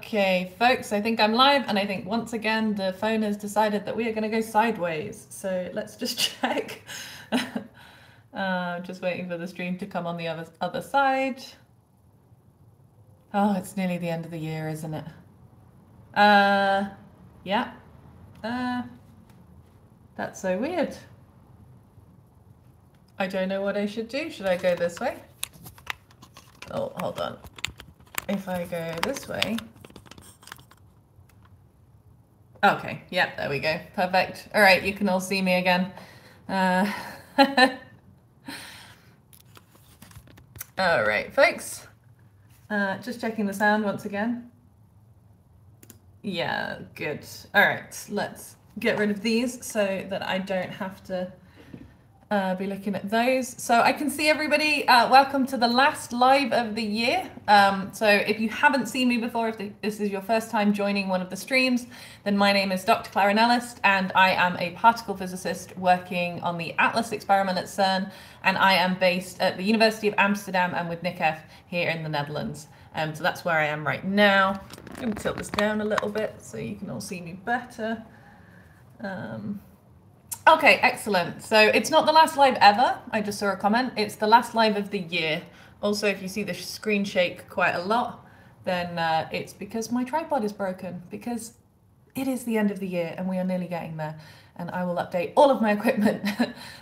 Okay, folks, I think I'm live, and I think once again the phone has decided that we are going to go sideways. So let's just check. uh, just waiting for the stream to come on the other other side. Oh, it's nearly the end of the year, isn't it? Uh, yeah. Uh, that's so weird. I don't know what I should do. Should I go this way? Oh, hold on. If I go this way. Okay, yep, there we go. Perfect. All right, you can all see me again. Uh, all right, folks. Uh, just checking the sound once again. Yeah, good. All right, let's get rid of these so that I don't have to uh, be looking at those. So I can see everybody. Uh, welcome to the last live of the year. Um, so if you haven't seen me before, if this is your first time joining one of the streams, then my name is Dr. Clara Nellist, and I am a particle physicist working on the ATLAS experiment at CERN, and I am based at the University of Amsterdam and with Nikhef here in the Netherlands. Um, so that's where I am right now. I'm going to tilt this down a little bit so you can all see me better. Um, Okay, excellent. So it's not the last live ever. I just saw a comment. It's the last live of the year. Also, if you see the screen shake quite a lot, then uh, it's because my tripod is broken because it is the end of the year and we are nearly getting there. And I will update all of my equipment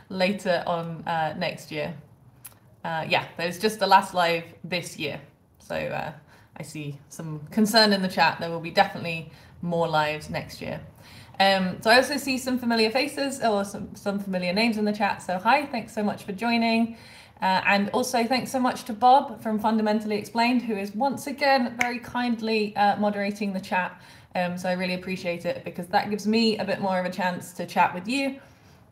later on uh, next year. Uh, yeah, there's just the last live this year. So uh, I see some concern in the chat. There will be definitely more lives next year. Um, so I also see some familiar faces or some, some familiar names in the chat. So hi, thanks so much for joining. Uh, and also thanks so much to Bob from Fundamentally Explained, who is once again very kindly uh, moderating the chat. Um, so I really appreciate it because that gives me a bit more of a chance to chat with you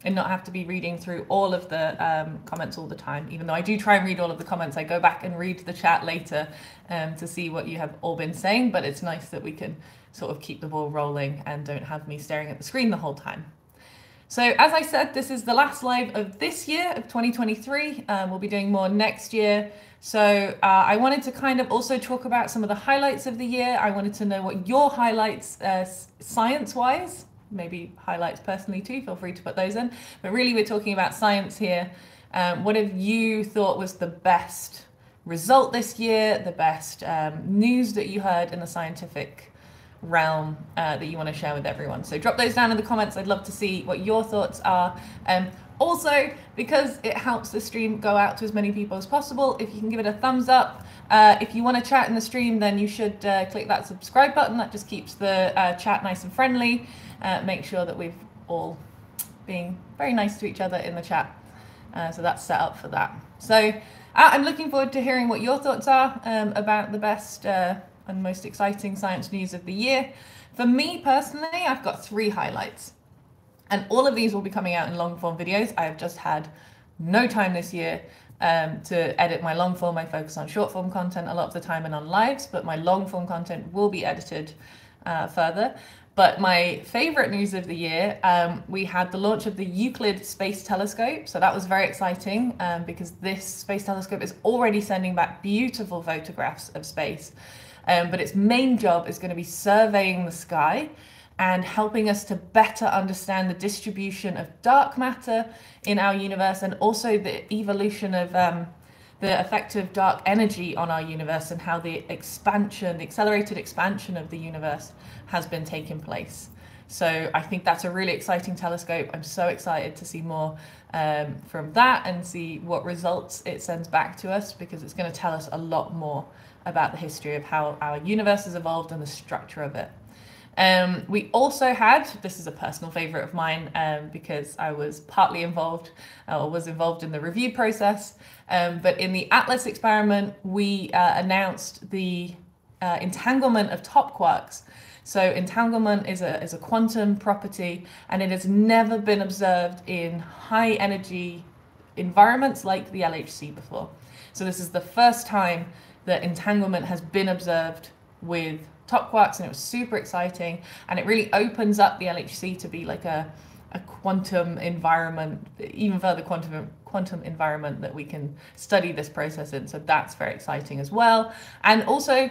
and not have to be reading through all of the um, comments all the time. Even though I do try and read all of the comments, I go back and read the chat later um, to see what you have all been saying. But it's nice that we can sort of keep the ball rolling and don't have me staring at the screen the whole time. So as I said, this is the last live of this year of 2023. Um, we'll be doing more next year. So uh, I wanted to kind of also talk about some of the highlights of the year. I wanted to know what your highlights uh, science-wise, maybe highlights personally too, feel free to put those in. But really we're talking about science here. Um, what have you thought was the best result this year, the best um, news that you heard in the scientific realm uh, that you want to share with everyone. So drop those down in the comments. I'd love to see what your thoughts are. Um, also, because it helps the stream go out to as many people as possible, if you can give it a thumbs up. Uh, if you want to chat in the stream, then you should uh, click that subscribe button. That just keeps the uh, chat nice and friendly. Uh, make sure that we've all being very nice to each other in the chat. Uh, so that's set up for that. So I'm looking forward to hearing what your thoughts are um, about the best and most exciting science news of the year. For me personally, I've got three highlights. And all of these will be coming out in long form videos. I have just had no time this year um, to edit my long form. I focus on short form content a lot of the time and on lives, but my long form content will be edited uh, further. But my favorite news of the year, um, we had the launch of the Euclid Space Telescope. So that was very exciting um, because this space telescope is already sending back beautiful photographs of space. Um, but its main job is going to be surveying the sky and helping us to better understand the distribution of dark matter in our universe and also the evolution of um, the effect of dark energy on our universe and how the expansion, the accelerated expansion of the universe has been taking place. So I think that's a really exciting telescope. I'm so excited to see more um, from that and see what results it sends back to us because it's going to tell us a lot more about the history of how our universe has evolved and the structure of it. Um, we also had, this is a personal favorite of mine um, because I was partly involved uh, or was involved in the review process, um, but in the ATLAS experiment, we uh, announced the uh, entanglement of top quarks. So entanglement is a, is a quantum property and it has never been observed in high energy environments like the LHC before. So this is the first time that entanglement has been observed with top quarks and it was super exciting and it really opens up the LHC to be like a, a quantum environment, even further quantum quantum environment that we can study this process in. So that's very exciting as well. And also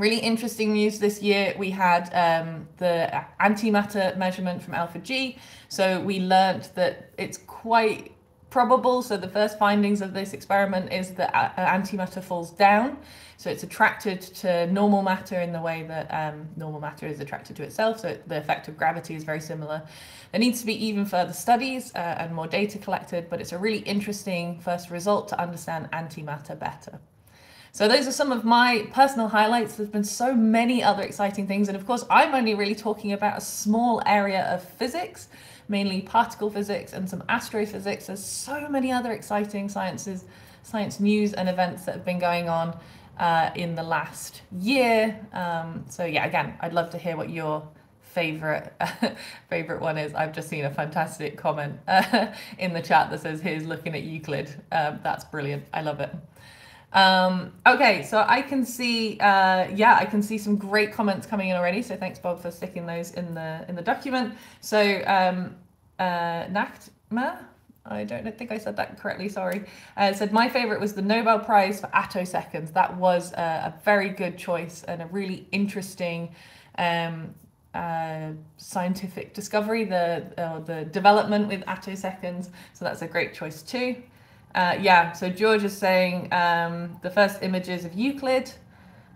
Really interesting news this year. We had um, the antimatter measurement from Alpha G. So we learned that it's quite probable. So the first findings of this experiment is that antimatter falls down. So it's attracted to normal matter in the way that um, normal matter is attracted to itself. So the effect of gravity is very similar. There needs to be even further studies uh, and more data collected, but it's a really interesting first result to understand antimatter better. So those are some of my personal highlights. There's been so many other exciting things. And of course, I'm only really talking about a small area of physics mainly particle physics and some astrophysics. There's so many other exciting sciences, science news and events that have been going on uh, in the last year. Um, so yeah, again, I'd love to hear what your favorite favorite one is. I've just seen a fantastic comment uh, in the chat that says, "Here's looking at Euclid." Um, that's brilliant. I love it. Um, okay, so I can see, uh, yeah, I can see some great comments coming in already. So thanks, Bob, for sticking those in the in the document. So um, uh, Nachtma, I don't think I said that correctly. Sorry. Uh, said my favorite was the Nobel Prize for attoseconds. That was a, a very good choice and a really interesting. Um, uh, scientific discovery, the uh, the development with attoseconds. So that's a great choice too. Uh, yeah, so George is saying um, the first images of Euclid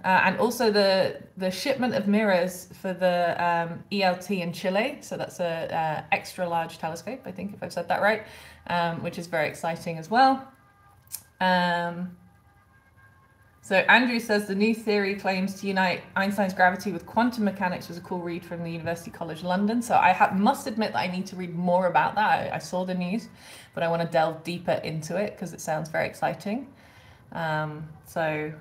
uh, and also the the shipment of mirrors for the um, ELT in Chile. So that's a uh, extra large telescope, I think, if I've said that right, um, which is very exciting as well. Um, so Andrew says the new theory claims to unite Einstein's gravity with quantum mechanics was a cool read from the University College London. So I must admit that I need to read more about that. I, I saw the news, but I want to delve deeper into it because it sounds very exciting. Um, so,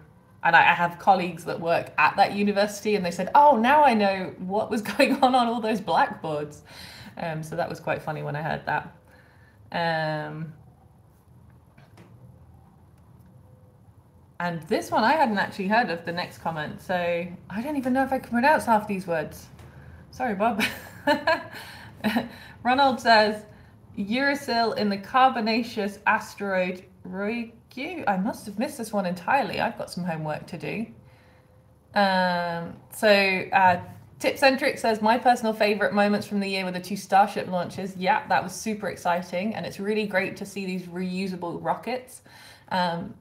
and I, have colleagues that work at that university, and they said, "Oh, now I know what was going on on all those blackboards." Um, so that was quite funny when I heard that. Um, And this one I hadn't actually heard of the next comment, so I don't even know if I can pronounce half these words. Sorry, Bob. Ronald says, Uracil in the carbonaceous asteroid Ryugu. I must have missed this one entirely. I've got some homework to do. Um, so uh, Tipcentric says, my personal favorite moments from the year were the two Starship launches. Yeah, that was super exciting. And it's really great to see these reusable rockets. Um,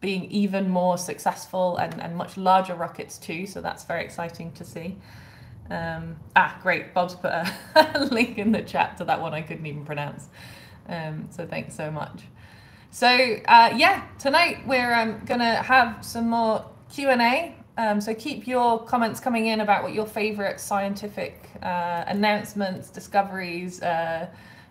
being even more successful and, and much larger rockets too. So that's very exciting to see. Um, ah, great. Bob's put a, link in the chat to that one I couldn't even pronounce. Um, so thanks so much. So uh, yeah, tonight we're um, going to have some more Q&A. Um, so keep your comments coming in about what your favorite scientific uh, announcements, discoveries, uh,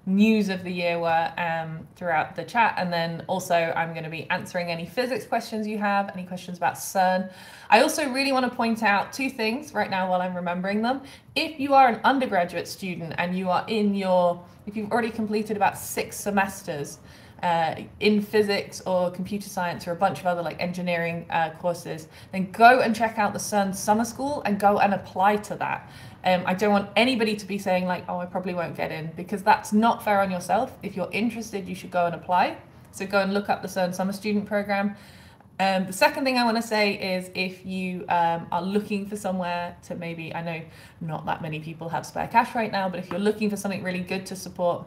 news of the year were um, throughout the chat. And then also, I'm going to be answering any physics questions you have, any questions about CERN. I also really want to point out two things right now while I'm remembering them. If you are an undergraduate student and you are in your, if you've already completed about six semesters, uh, in physics or computer science or a bunch of other like engineering uh, courses, then go and check out the CERN summer school and go and apply to that. Um, I don't want anybody to be saying like, oh, I probably won't get in because that's not fair on yourself. If you're interested, you should go and apply. So go and look up the CERN Summer Student Program. Um, the second thing I want to say is if you um, are looking for somewhere to maybe, I know not that many people have spare cash right now, but if you're looking for something really good to support,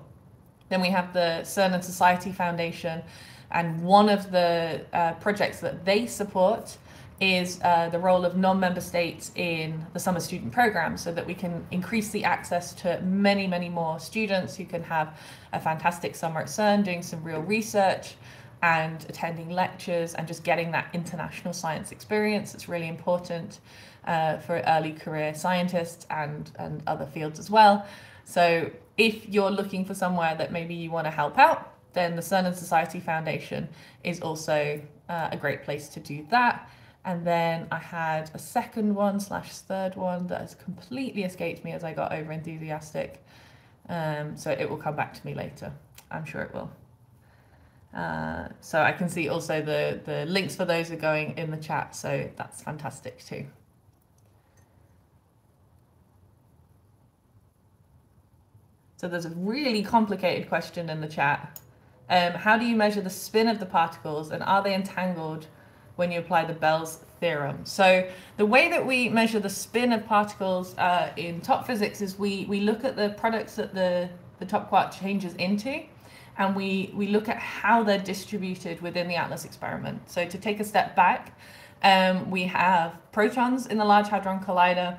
then we have the CERN and Society Foundation. And one of the uh, projects that they support is uh, the role of non-member states in the summer student program so that we can increase the access to many, many more students who can have a fantastic summer at CERN doing some real research and attending lectures and just getting that international science experience. It's really important uh, for early career scientists and, and other fields as well. So if you're looking for somewhere that maybe you want to help out, then the CERN and Society Foundation is also uh, a great place to do that. And then I had a second one slash third one that has completely escaped me as I got over enthusiastic. Um, so it will come back to me later. I'm sure it will. Uh, so I can see also the, the links for those are going in the chat. So that's fantastic too. So there's a really complicated question in the chat. Um, how do you measure the spin of the particles and are they entangled when you apply the Bell's theorem. So the way that we measure the spin of particles uh, in top physics is we, we look at the products that the, the top quark changes into, and we, we look at how they're distributed within the ATLAS experiment. So to take a step back, um, we have protons in the Large Hadron Collider,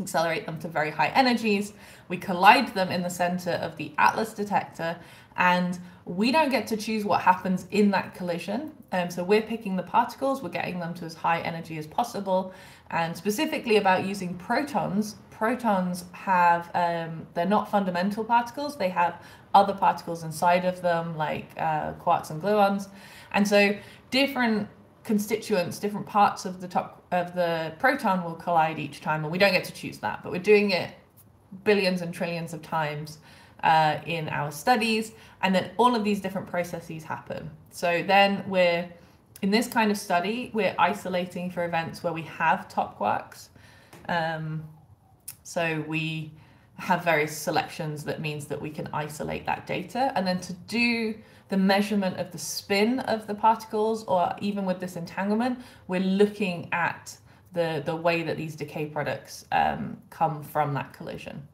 accelerate them to very high energies. We collide them in the center of the ATLAS detector, and we don't get to choose what happens in that collision. Um, so we're picking the particles, we're getting them to as high energy as possible. And specifically about using protons, protons have, um, they're not fundamental particles, they have other particles inside of them, like uh, quarks and gluons. And so different constituents, different parts of the top of the proton will collide each time, and we don't get to choose that, but we're doing it billions and trillions of times uh, in our studies, and then all of these different processes happen. So then we're in this kind of study, we're isolating for events where we have top quarks. Um, so we have various selections that means that we can isolate that data, and then to do the measurement of the spin of the particles, or even with this entanglement, we're looking at the, the way that these decay products um, come from that collision.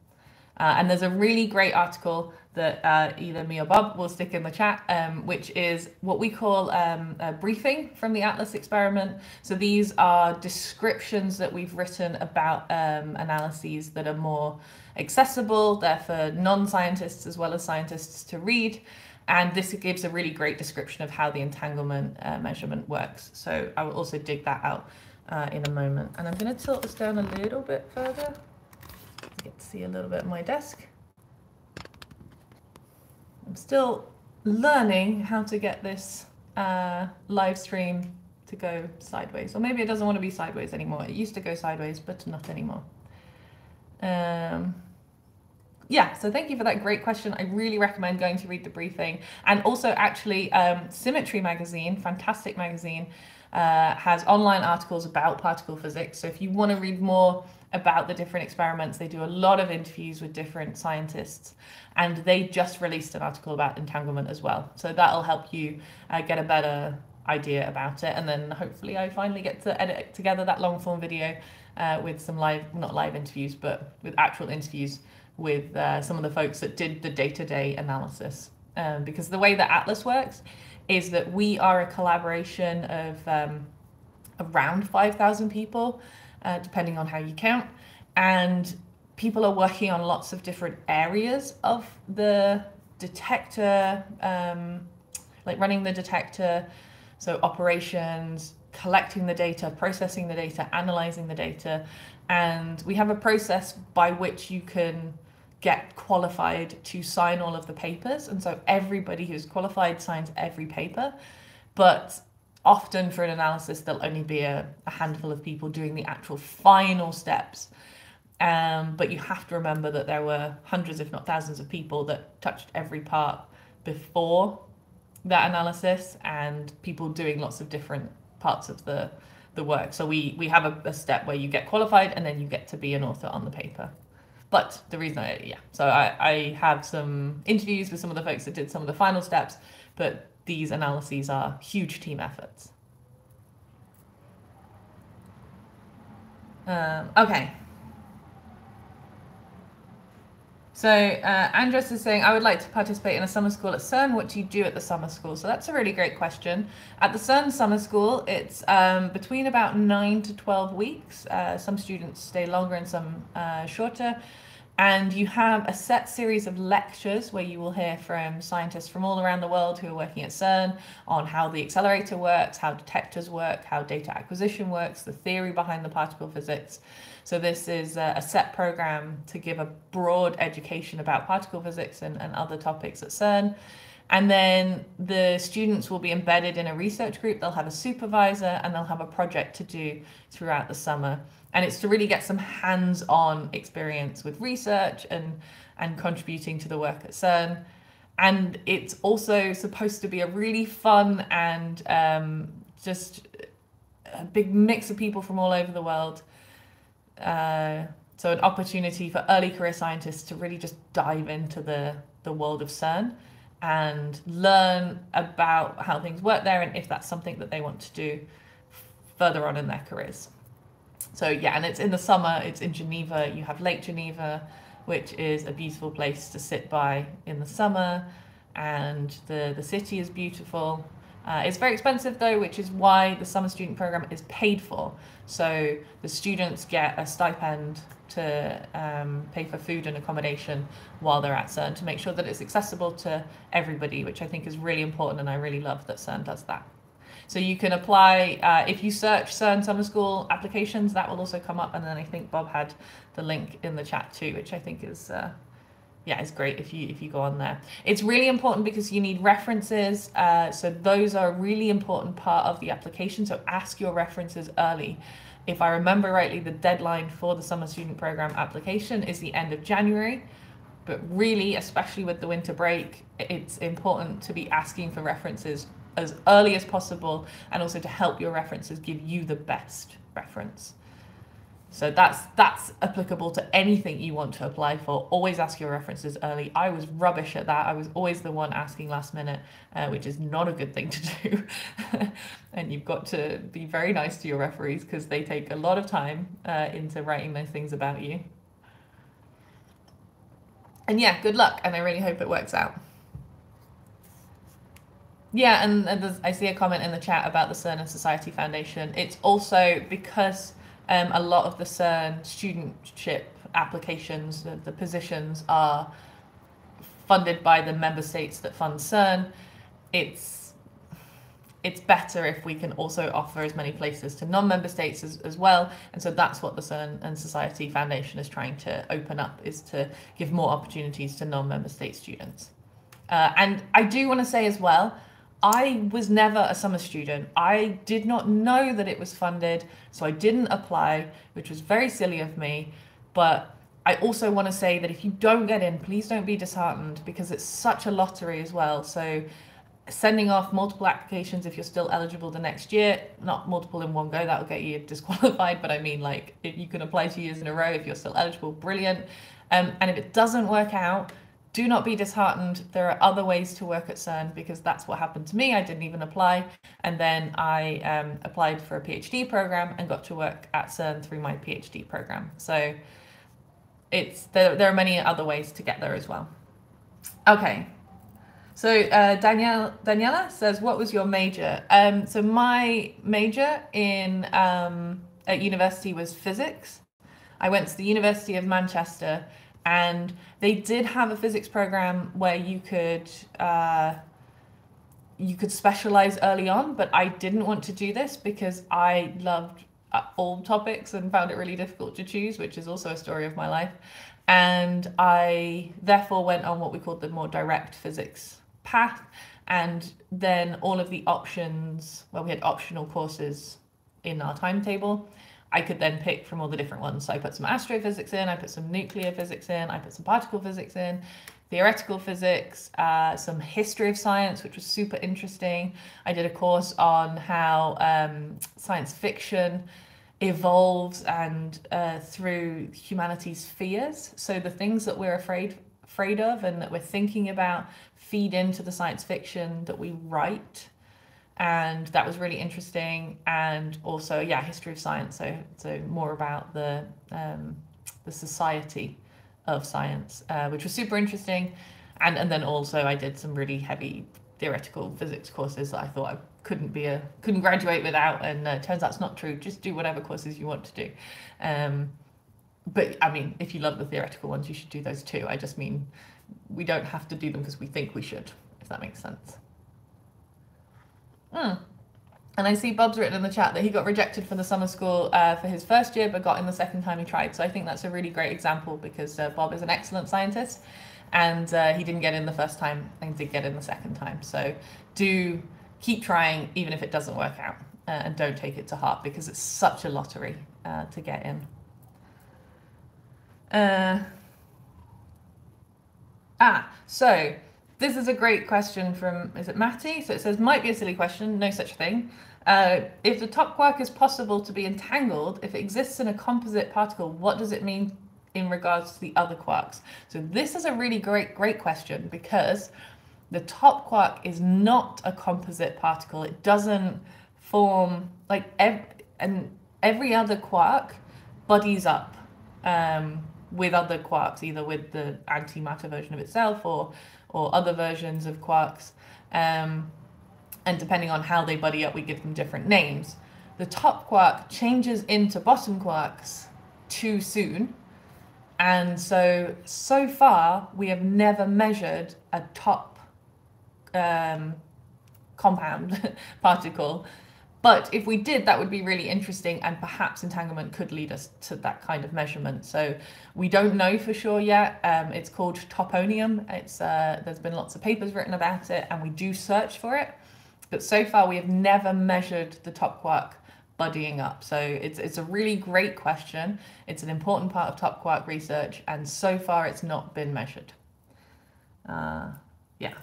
Uh, and there's a really great article that uh, either me or Bob will stick in the chat, um, which is what we call um, a briefing from the Atlas experiment. So these are descriptions that we've written about um, analyses that are more accessible. They're for non-scientists as well as scientists to read. And this gives a really great description of how the entanglement uh, measurement works. So I will also dig that out uh, in a moment. And I'm going to tilt this down a little bit further get to see a little bit of my desk. I'm still learning how to get this uh, live stream to go sideways. Or maybe it doesn't want to be sideways anymore. It used to go sideways, but not anymore. Um, yeah, so thank you for that great question. I really recommend going to read the briefing. And also, actually, um, Symmetry magazine, fantastic magazine, uh, has online articles about particle physics. So if you want to read more about the different experiments. They do a lot of interviews with different scientists, and they just released an article about entanglement as well. So that'll help you uh, get a better idea about it. And then hopefully, I finally get to edit together that long form video uh, with some live, not live interviews, but with actual interviews with uh, some of the folks that did the day to day analysis. Um, because the way that Atlas works is that we are a collaboration of um, around 5,000 people uh, depending on how you count. And people are working on lots of different areas of the detector, um, like running the detector, so operations, collecting the data, processing the data, analyzing the data. And we have a process by which you can get qualified to sign all of the papers. And so everybody who's qualified signs every paper. But often for an analysis, there'll only be a, a handful of people doing the actual final steps. Um, but you have to remember that there were hundreds, if not thousands, of people that touched every part before that analysis and people doing lots of different parts of the, the work. So we, we have a, a step where you get qualified and then you get to be an author on the paper. But the reason I, yeah, so I, I have some interviews with some of the folks that did some of the final steps, but these analyses are huge team efforts. Um, okay. So uh, Andres is saying, I would like to participate in a summer school at CERN. What do you do at the summer school? So that's a really great question. At the CERN summer school, it's um, between about 9 to 12 weeks. Uh, some students stay longer and some uh, shorter. And you have a set series of lectures where you will hear from scientists from all around the world who are working at CERN on how the accelerator works, how detectors work, how data acquisition works, the theory behind the particle physics. So this is a, set program to give a broad education about particle physics and, and other topics at CERN. And then the students will be embedded in a research group. They'll have a supervisor and they'll have a project to do throughout the summer and it's to really get some hands-on experience with research and and contributing to the work at CERN. And it's also supposed to be a really fun and um, just a big mix of people from all over the world. Uh, so an opportunity for early career scientists to really just dive into the the world of CERN and learn about how things work there and if that's something that they want to do further on in their careers. So yeah, and it's in the summer, it's in Geneva. You have Lake Geneva, which is a beautiful place to sit by in the summer, and the, the city is beautiful. Uh, it's very expensive though, which is why the summer student program is paid for. So the students get a stipend to um, pay for food and accommodation while they're at CERN to make sure that it's accessible to everybody, which I think is really important, and I really love that CERN does that. So you can apply, uh, if you search CERN Summer School applications, that will also come up. And then I think Bob had the link in the chat too, which I think is, uh, yeah, it's great if you if you go on there. It's really important because you need references. Uh, so those are a really important part of the application. So ask your references early. If I remember rightly, the deadline for the summer student program application is the end of January. But really, especially with the winter break, it's important to be asking for references as early as possible and also to help your references give you the best reference. So that's that's applicable to anything you want to apply for. Always ask your references early. I was rubbish at that. I was always the one asking last minute, uh, which is not a good thing to do. and you've got to be very nice to your referees because they take a lot of time uh, into writing those things about you. And yeah, good luck, and I really hope it works out. Yeah, and, and I see a comment in the chat about the CERN Society Foundation. It's also because um, a lot of the CERN studentship applications, the, the positions are funded by the member states that fund CERN. It's it's better if we can also offer as many places to non-member states as, as well. And so that's what the CERN and Society Foundation is trying to open up, is to give more opportunities to non-member state students. Uh, and I do want to say as well, I was never a summer student. I did not know that it was funded, so I didn't apply, which was very silly of me. But I also want to say that if you don't get in, please don't be disheartened because it's such a lottery as well. So sending off multiple applications if you're still eligible the next year, not multiple in one go, that'll get you disqualified. But I mean, like, if you can apply two years in a row if you're still eligible, brilliant. Um, and if it doesn't work out, do not be disheartened. There are other ways to work at CERN because that's what happened to me. I didn't even apply. And then I um, applied for a PhD program and got to work at CERN through my PhD program. So it's there, there are many other ways to get there as well. Okay. So uh, Danielle, Daniela says, what was your major? Um, so my major in um, at university was physics. I went to the University of Manchester and they did have a physics program where you could uh, you could specialize early on but i didn't want to do this because i loved uh, all topics and found it really difficult to choose which is also a story of my life. And i therefore went on what we called the more direct physics path. And then all of the options well we had optional courses in our timetable I could then pick from all the different ones. So I put some astrophysics in, I put some nuclear physics in, I put some particle physics in, theoretical physics, uh, some history of science, which was super interesting. I did a course on how um, science fiction evolves and uh, through humanity's fears. So the things that we're afraid afraid of and that we're thinking about feed into the science fiction that we write and that was really interesting. And also, yeah, history of science. So, so more about the um, the society of science, uh, which was super interesting. And and then also, I did some really heavy theoretical physics courses that I thought I couldn't be a couldn't graduate without. And uh, turns out it's not true. Just do whatever courses you want to do. Um, but I mean, if you love the theoretical ones, you should do those too. I just mean we don't have to do them because we think we should, if that makes sense. Mm. And I see Bob's written in the chat that he got rejected from the summer school uh, for his first year, but got in the second time he tried. So I think that's a really great example because uh, Bob is an excellent scientist and uh, he didn't get in the first time and did get in the second time. So do keep trying, even if it doesn't work out, uh, and don't take it to heart because it's such a lottery uh, to get in. Uh, ah, so this is a great question from, is it Matty? So it says, might be a silly question, no such thing. Uh, if the top quark is possible to be entangled, if it exists in a composite particle, what does it mean in regards to the other quarks? So this is a really great, great question because the top quark is not a composite particle. It doesn't form, like ev and every other quark buddies up um, with other quarks, either with the antimatter version of itself or or other versions of quarks. Um, and depending on how they buddy up, we give them different names. The top quark changes into bottom quarks too soon. And so, so far, we have never measured a top um, compound particle but if we did, that would be really interesting, and perhaps entanglement could lead us to that kind of measurement. So we don't know for sure yet. Um, it's called toponium. It's uh, there's been lots of papers written about it, and we do search for it. But so far, we have never measured the top quark buddying up. So it's it's a really great question. It's an important part of top quark research, and so far, it's not been measured. Uh, yeah.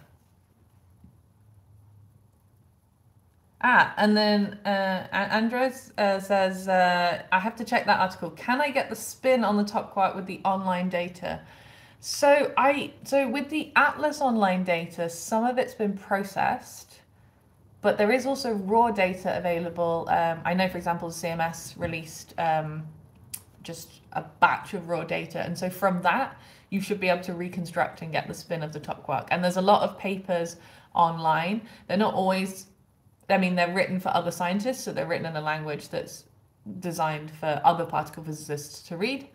Ah, and then uh, Andres uh, says, uh, I have to check that article. Can I get the spin on the top quark with the online data? So I so with the Atlas online data, some of it's been processed, but there is also raw data available. Um, I know, for example, CMS released um, just a batch of raw data, and so from that, you should be able to reconstruct and get the spin of the top quark. And there's a lot of papers online. They're not always I mean, they're written for other scientists, so they're written in a language that's designed for other particle physicists to read.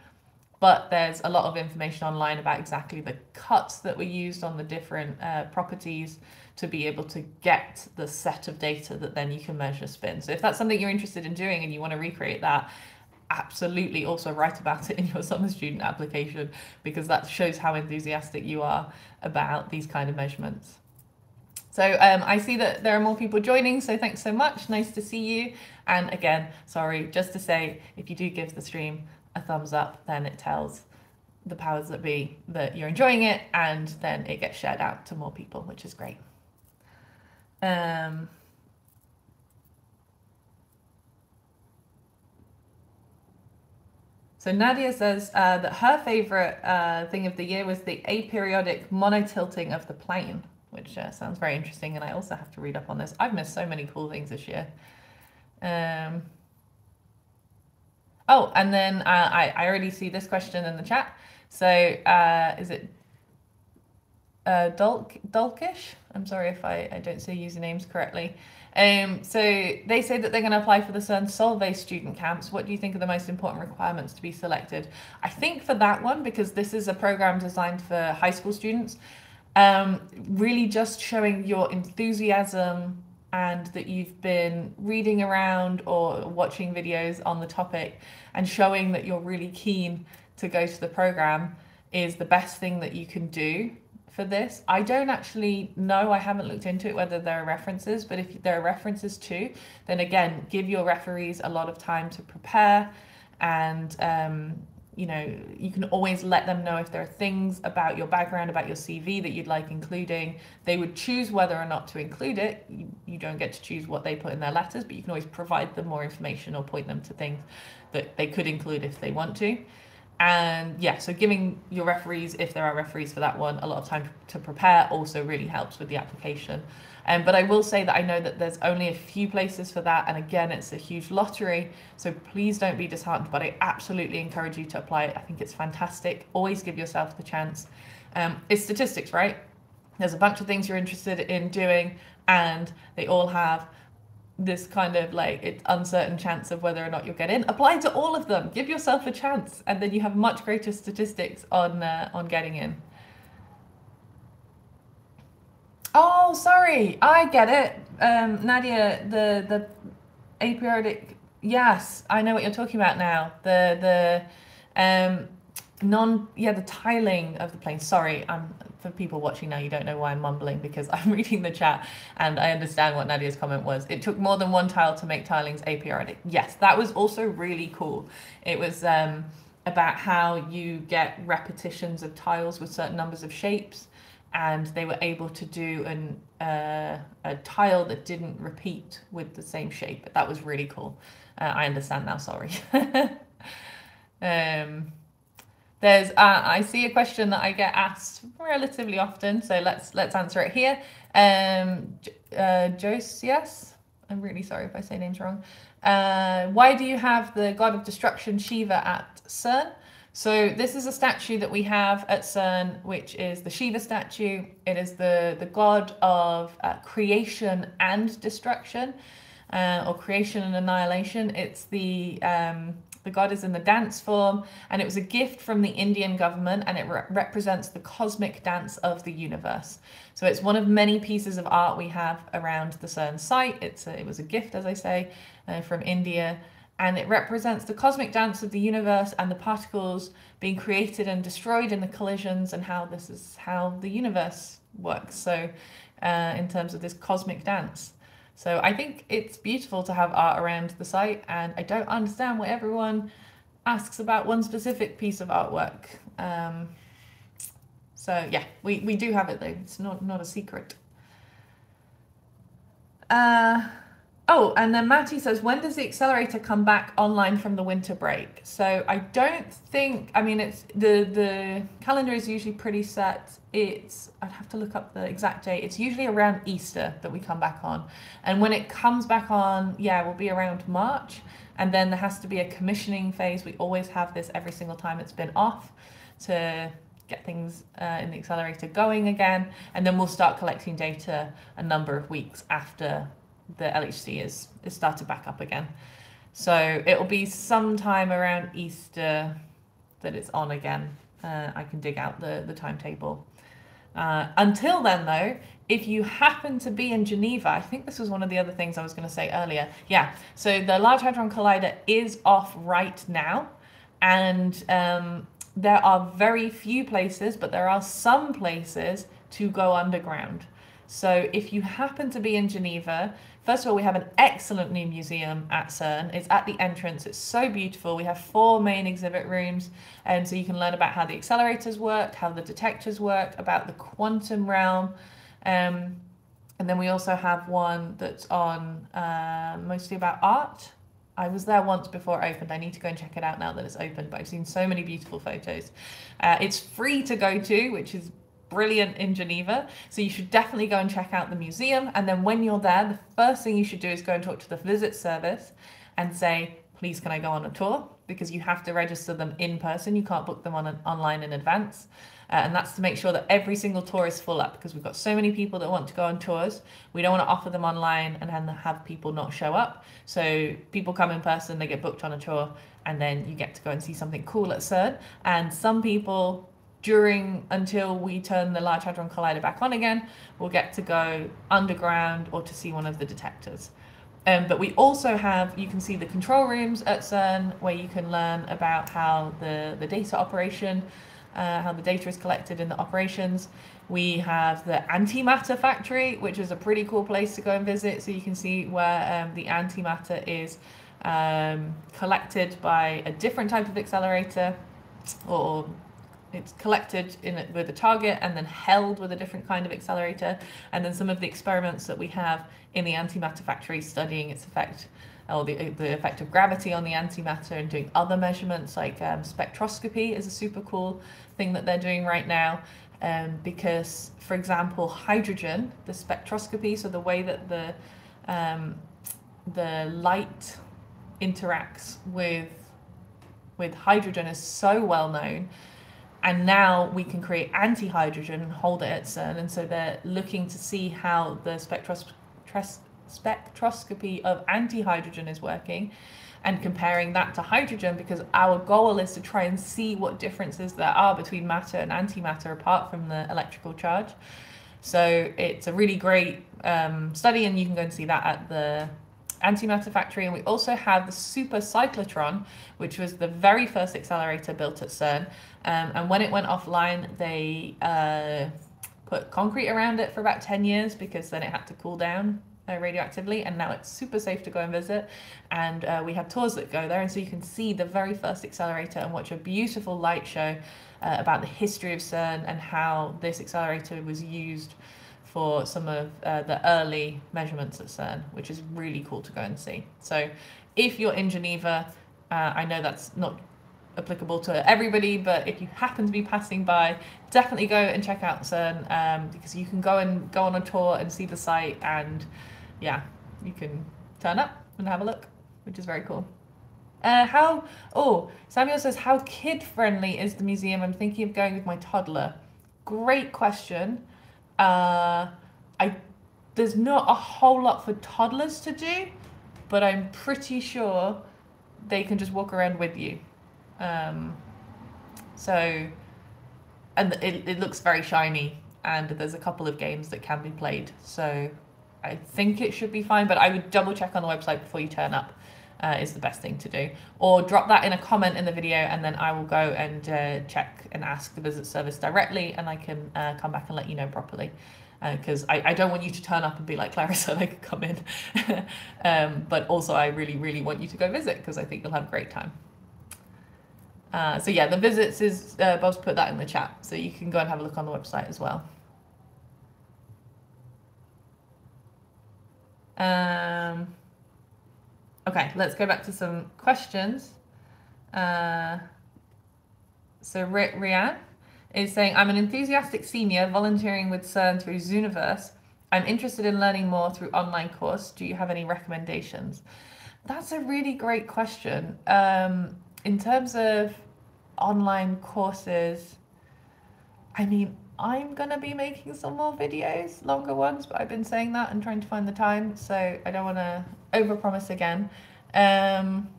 But there's a lot of information online about exactly the cuts that were used on the different uh, properties to be able to get the set of data that then you can measure spin. So if that's something you're interested in doing and you want to recreate that, absolutely also write about it in your summer student application because that shows how enthusiastic you are about these kind of measurements. So um, I see that there are more people joining, so thanks so much. Nice to see you. And again, sorry, just to say, if you do give the stream a thumbs up, then it tells the powers that be that you're enjoying it, and then it gets shared out to more people, which is great. Um, So Nadia says uh, that her favorite uh, thing of the year was the aperiodic monotiling of the plane which uh, sounds very interesting. And I also have to read up on this. I've missed so many cool things this year. Um, oh, and then uh, I, I already see this question in the chat. So uh, is it uh, Dulk, Dulkish? I'm sorry if I, I don't say usernames correctly. Um, so they say that they're going to apply for the CERN Solvay student camps. What do you think are the most important requirements to be selected? I think for that one, because this is a program designed for high school students, um, really just showing your enthusiasm and that you've been reading around or watching videos on the topic and showing that you're really keen to go to the program is the best thing that you can do for this. I don't actually know, I haven't looked into it whether there are references, but if there are references too, then again, give your referees a lot of time to prepare and um, you know, you can always let them know if there are things about your background, about your CV that you'd like including. They would choose whether or not to include it. You, you don't get to choose what they put in their letters, but you can always provide them more information or point them to things that they could include if they want to. And yeah, so giving your referees, if there are referees for that one, a lot of time to prepare also really helps with the application. Um, but I will say that I know that there's only a few places for that. And again, it's a huge lottery. So please don't be disheartened. But I absolutely encourage you to apply. I think it's fantastic. Always give yourself the chance. Um, it's statistics, right? There's a bunch of things you're interested in doing, and they all have this kind of like it's uncertain chance of whether or not you'll get in apply to all of them give yourself a chance and then you have much greater statistics on uh, on getting in Oh, sorry. I get it. Um, Nadia, the the aperiodic. Yes, I know what you're talking about now. The the um non yeah the tiling of the plane. Sorry, I'm for people watching now. You don't know why I'm mumbling because I'm reading the chat and I understand what Nadia's comment was. It took more than one tile to make tilings aperiodic. Yes, that was also really cool. It was um about how you get repetitions of tiles with certain numbers of shapes and they were able to do an, uh, a tile that didn't repeat with the same shape. But that was really cool. Uh, I understand now. Sorry. um, there's uh, I see a question that I get asked relatively often, so let's let's answer it here. Um, uh, Josias, I'm really sorry if I say names wrong. Uh, why do you have the god of destruction Shiva at CERN? So this is a statue that we have at CERN, which is the Shiva statue. It is the, the god of uh, creation and destruction, uh, or creation and annihilation. It's the um, the god is in the dance form, and it was a gift from the Indian government, and it re represents the cosmic dance of the universe. So it's one of many pieces of art we have around the CERN site. It's a, it was a gift, as I say, uh, from India and it represents the cosmic dance of the universe and the particles being created and destroyed in the collisions and how this is how the universe works so uh, in terms of this cosmic dance. So i think it's beautiful to have art around the site and i don't understand why everyone asks about one specific piece of artwork. Um, so yeah we, we do have it though. It's not not a secret. Uh, Oh, and then Matty says, when does the accelerator come back online from the winter break? So I don't think. I mean, it's the the calendar is usually pretty set. It's I'd have to look up the exact date. It's usually around Easter that we come back on, and when it comes back on, yeah, we'll be around March, and then there has to be a commissioning phase. We always have this every single time it's been off, to get things uh, in the accelerator going again, and then we'll start collecting data a number of weeks after the LHC is is started back up again. So it'll be sometime around Easter that it's on again. Uh, I can dig out the the timetable. Uh, until then, though, if you happen to be in Geneva, I think this was one of the other things I was going to say earlier. Yeah, so the Large Hadron Collider is off right now, and um, there are very few places, but there are some places to go underground. So if you happen to be in Geneva, First of all, we have an excellent new museum at CERN. It's at the entrance. It's so beautiful. We have four main exhibit rooms, and so you can learn about how the accelerators work, how the detectors work, about the quantum realm. Um, and then we also have one that's on uh, mostly about art. I was there once before it opened. I need to go and check it out now that it's open, but I've seen so many beautiful photos. Uh, it's free to go to, which is brilliant in Geneva. So you should definitely go and check out the museum. And then when you're there, the first thing you should do is go and talk to the visit service and say, please, can I go on a tour? Because you have to register them in person. You can't book them on an, online in advance. Uh, and that's to make sure that every single tour is full up because we've got so many people that want to go on tours. We don't want to offer them online and then have people not show up. So people come in person, they get booked on a tour, and then you get to go and see something cool at CERN. And some people during until we turn the Large Hadron Collider back on again, we'll get to go underground or to see one of the detectors. Um, but we also have, you can see the control rooms at CERN where you can learn about how the, the data operation, uh, how the data is collected in the operations. We have the antimatter factory, which is a pretty cool place to go and visit. So you can see where um, the antimatter is um, collected by a different type of accelerator or it's collected in it with a target and then held with a different kind of accelerator. And then some of the experiments that we have in the antimatter factory studying its effect or the, the effect of gravity on the antimatter and doing other measurements like um, spectroscopy is a super cool thing that they're doing right now. Um, because, for example, hydrogen, the spectroscopy, so the way that the um, the light interacts with with hydrogen is so well known and now we can create anti-hydrogen and hold it at CERN. And so they're looking to see how the spectros- spectroscopy of anti-hydrogen is working and comparing that to hydrogen because our goal is to try and see what differences there are between matter and antimatter apart from the electrical charge. So it's a really great um, study and you can go and see that at the antimatter factory. And we also have the synchrocyclotron, which was the very first accelerator built at CERN. Um, and when it went offline, they uh, put concrete around it for about 10 years because then it had to cool down uh, radioactively. And now it's super safe to go and visit. And uh, we have tours that go there. And so you can see the very first accelerator and watch a beautiful light show uh, about the history of CERN and how this accelerator was used for some of uh, the early measurements at CERN, which is really cool to go and see. So if you're in Geneva, uh, I know that's not applicable to everybody, but if you happen to be passing by, definitely go and check out CERN um, because you can go and go on a tour and see the site, and yeah, you can turn up and have a look. which is very cool. Uh, how? Oh, Samuel says, how kid friendly is the museum? I'm thinking of going with my toddler. Great question. Uh, I there's not a whole lot for toddlers to do, but I'm pretty sure they can just walk around with you. Um, so, and it, it looks very shiny, and there's a couple of games that can be played. So, I think it should be fine, but I would double check on the website before you turn up. Uh, is the best thing to do. Or drop that in a comment in the video, and then I will go and uh, check and ask the visit service directly, and I can uh, come back and let you know properly because uh, I, I don't want you to turn up and be like Clarissa, I could come in. um, but also, I really, really want you to go visit because I think you'll have a great time. Uh, so yeah, the visits is uh, Bob's put that in the chat, so you can go and have a look on the website as well. Um, okay, let's go back to some questions. Uh, so Rianne is saying, I'm an enthusiastic senior volunteering with CERN through Zooniverse. I'm interested in learning more through online course. Do you have any recommendations? That's a really great question. Um, in terms of online courses, I mean, I'm to be making some more videos, longer ones, but I've been saying that and trying to find the time, so I don't want to overpromise again. Um,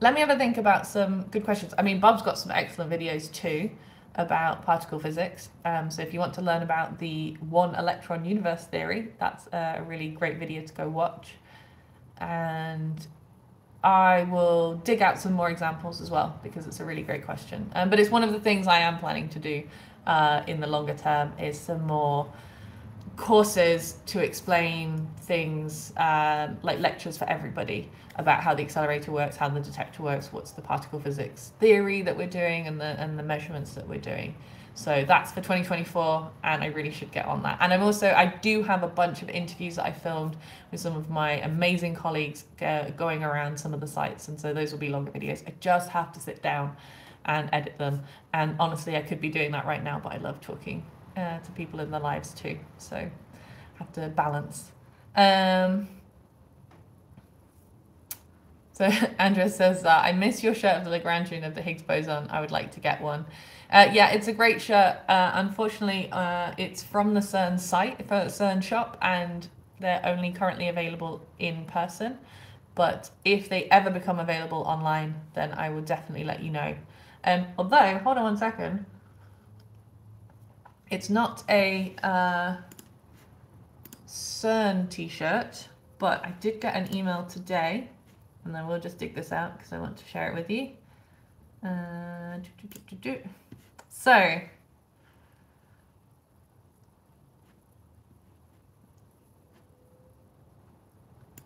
let me have a think about some good questions. I mean, Bob's got some excellent videos too about particle physics. Um, so if you want to learn about the one electron universe theory, that's a really great video to go watch. And I will dig out some more examples as well because it's a really great question. Um, but it's one of the things I am planning to do uh, in the longer term is some more courses to explain things um, like lectures for everybody about how the accelerator works, how the detector works, what's the particle physics theory that we're doing and the and the measurements that we're doing. So that's for 2024 and I really should get on that. And I'm also I do have a bunch of interviews that I filmed with some of my amazing colleagues uh, going around some of the sites and so those will be longer videos. I just have to sit down and edit them. And honestly, I could be doing that right now, but I love talking uh, to people in their lives too. So I have to balance. Um, so Andrea says that I miss your shirt of the Lagrangian of the Higgs boson. I would like to get one. Uh, yeah, it's a great shirt. Uh, unfortunately, uh, it's from the CERN site, CERN shop, and they're only currently available in person. But if they ever become available online, then I will definitely let you know. Um, although, hold on one second. It's not a uh, CERN t-shirt, but I did get an email today and then we'll just dig this out because I want to share it with you. Uh, so,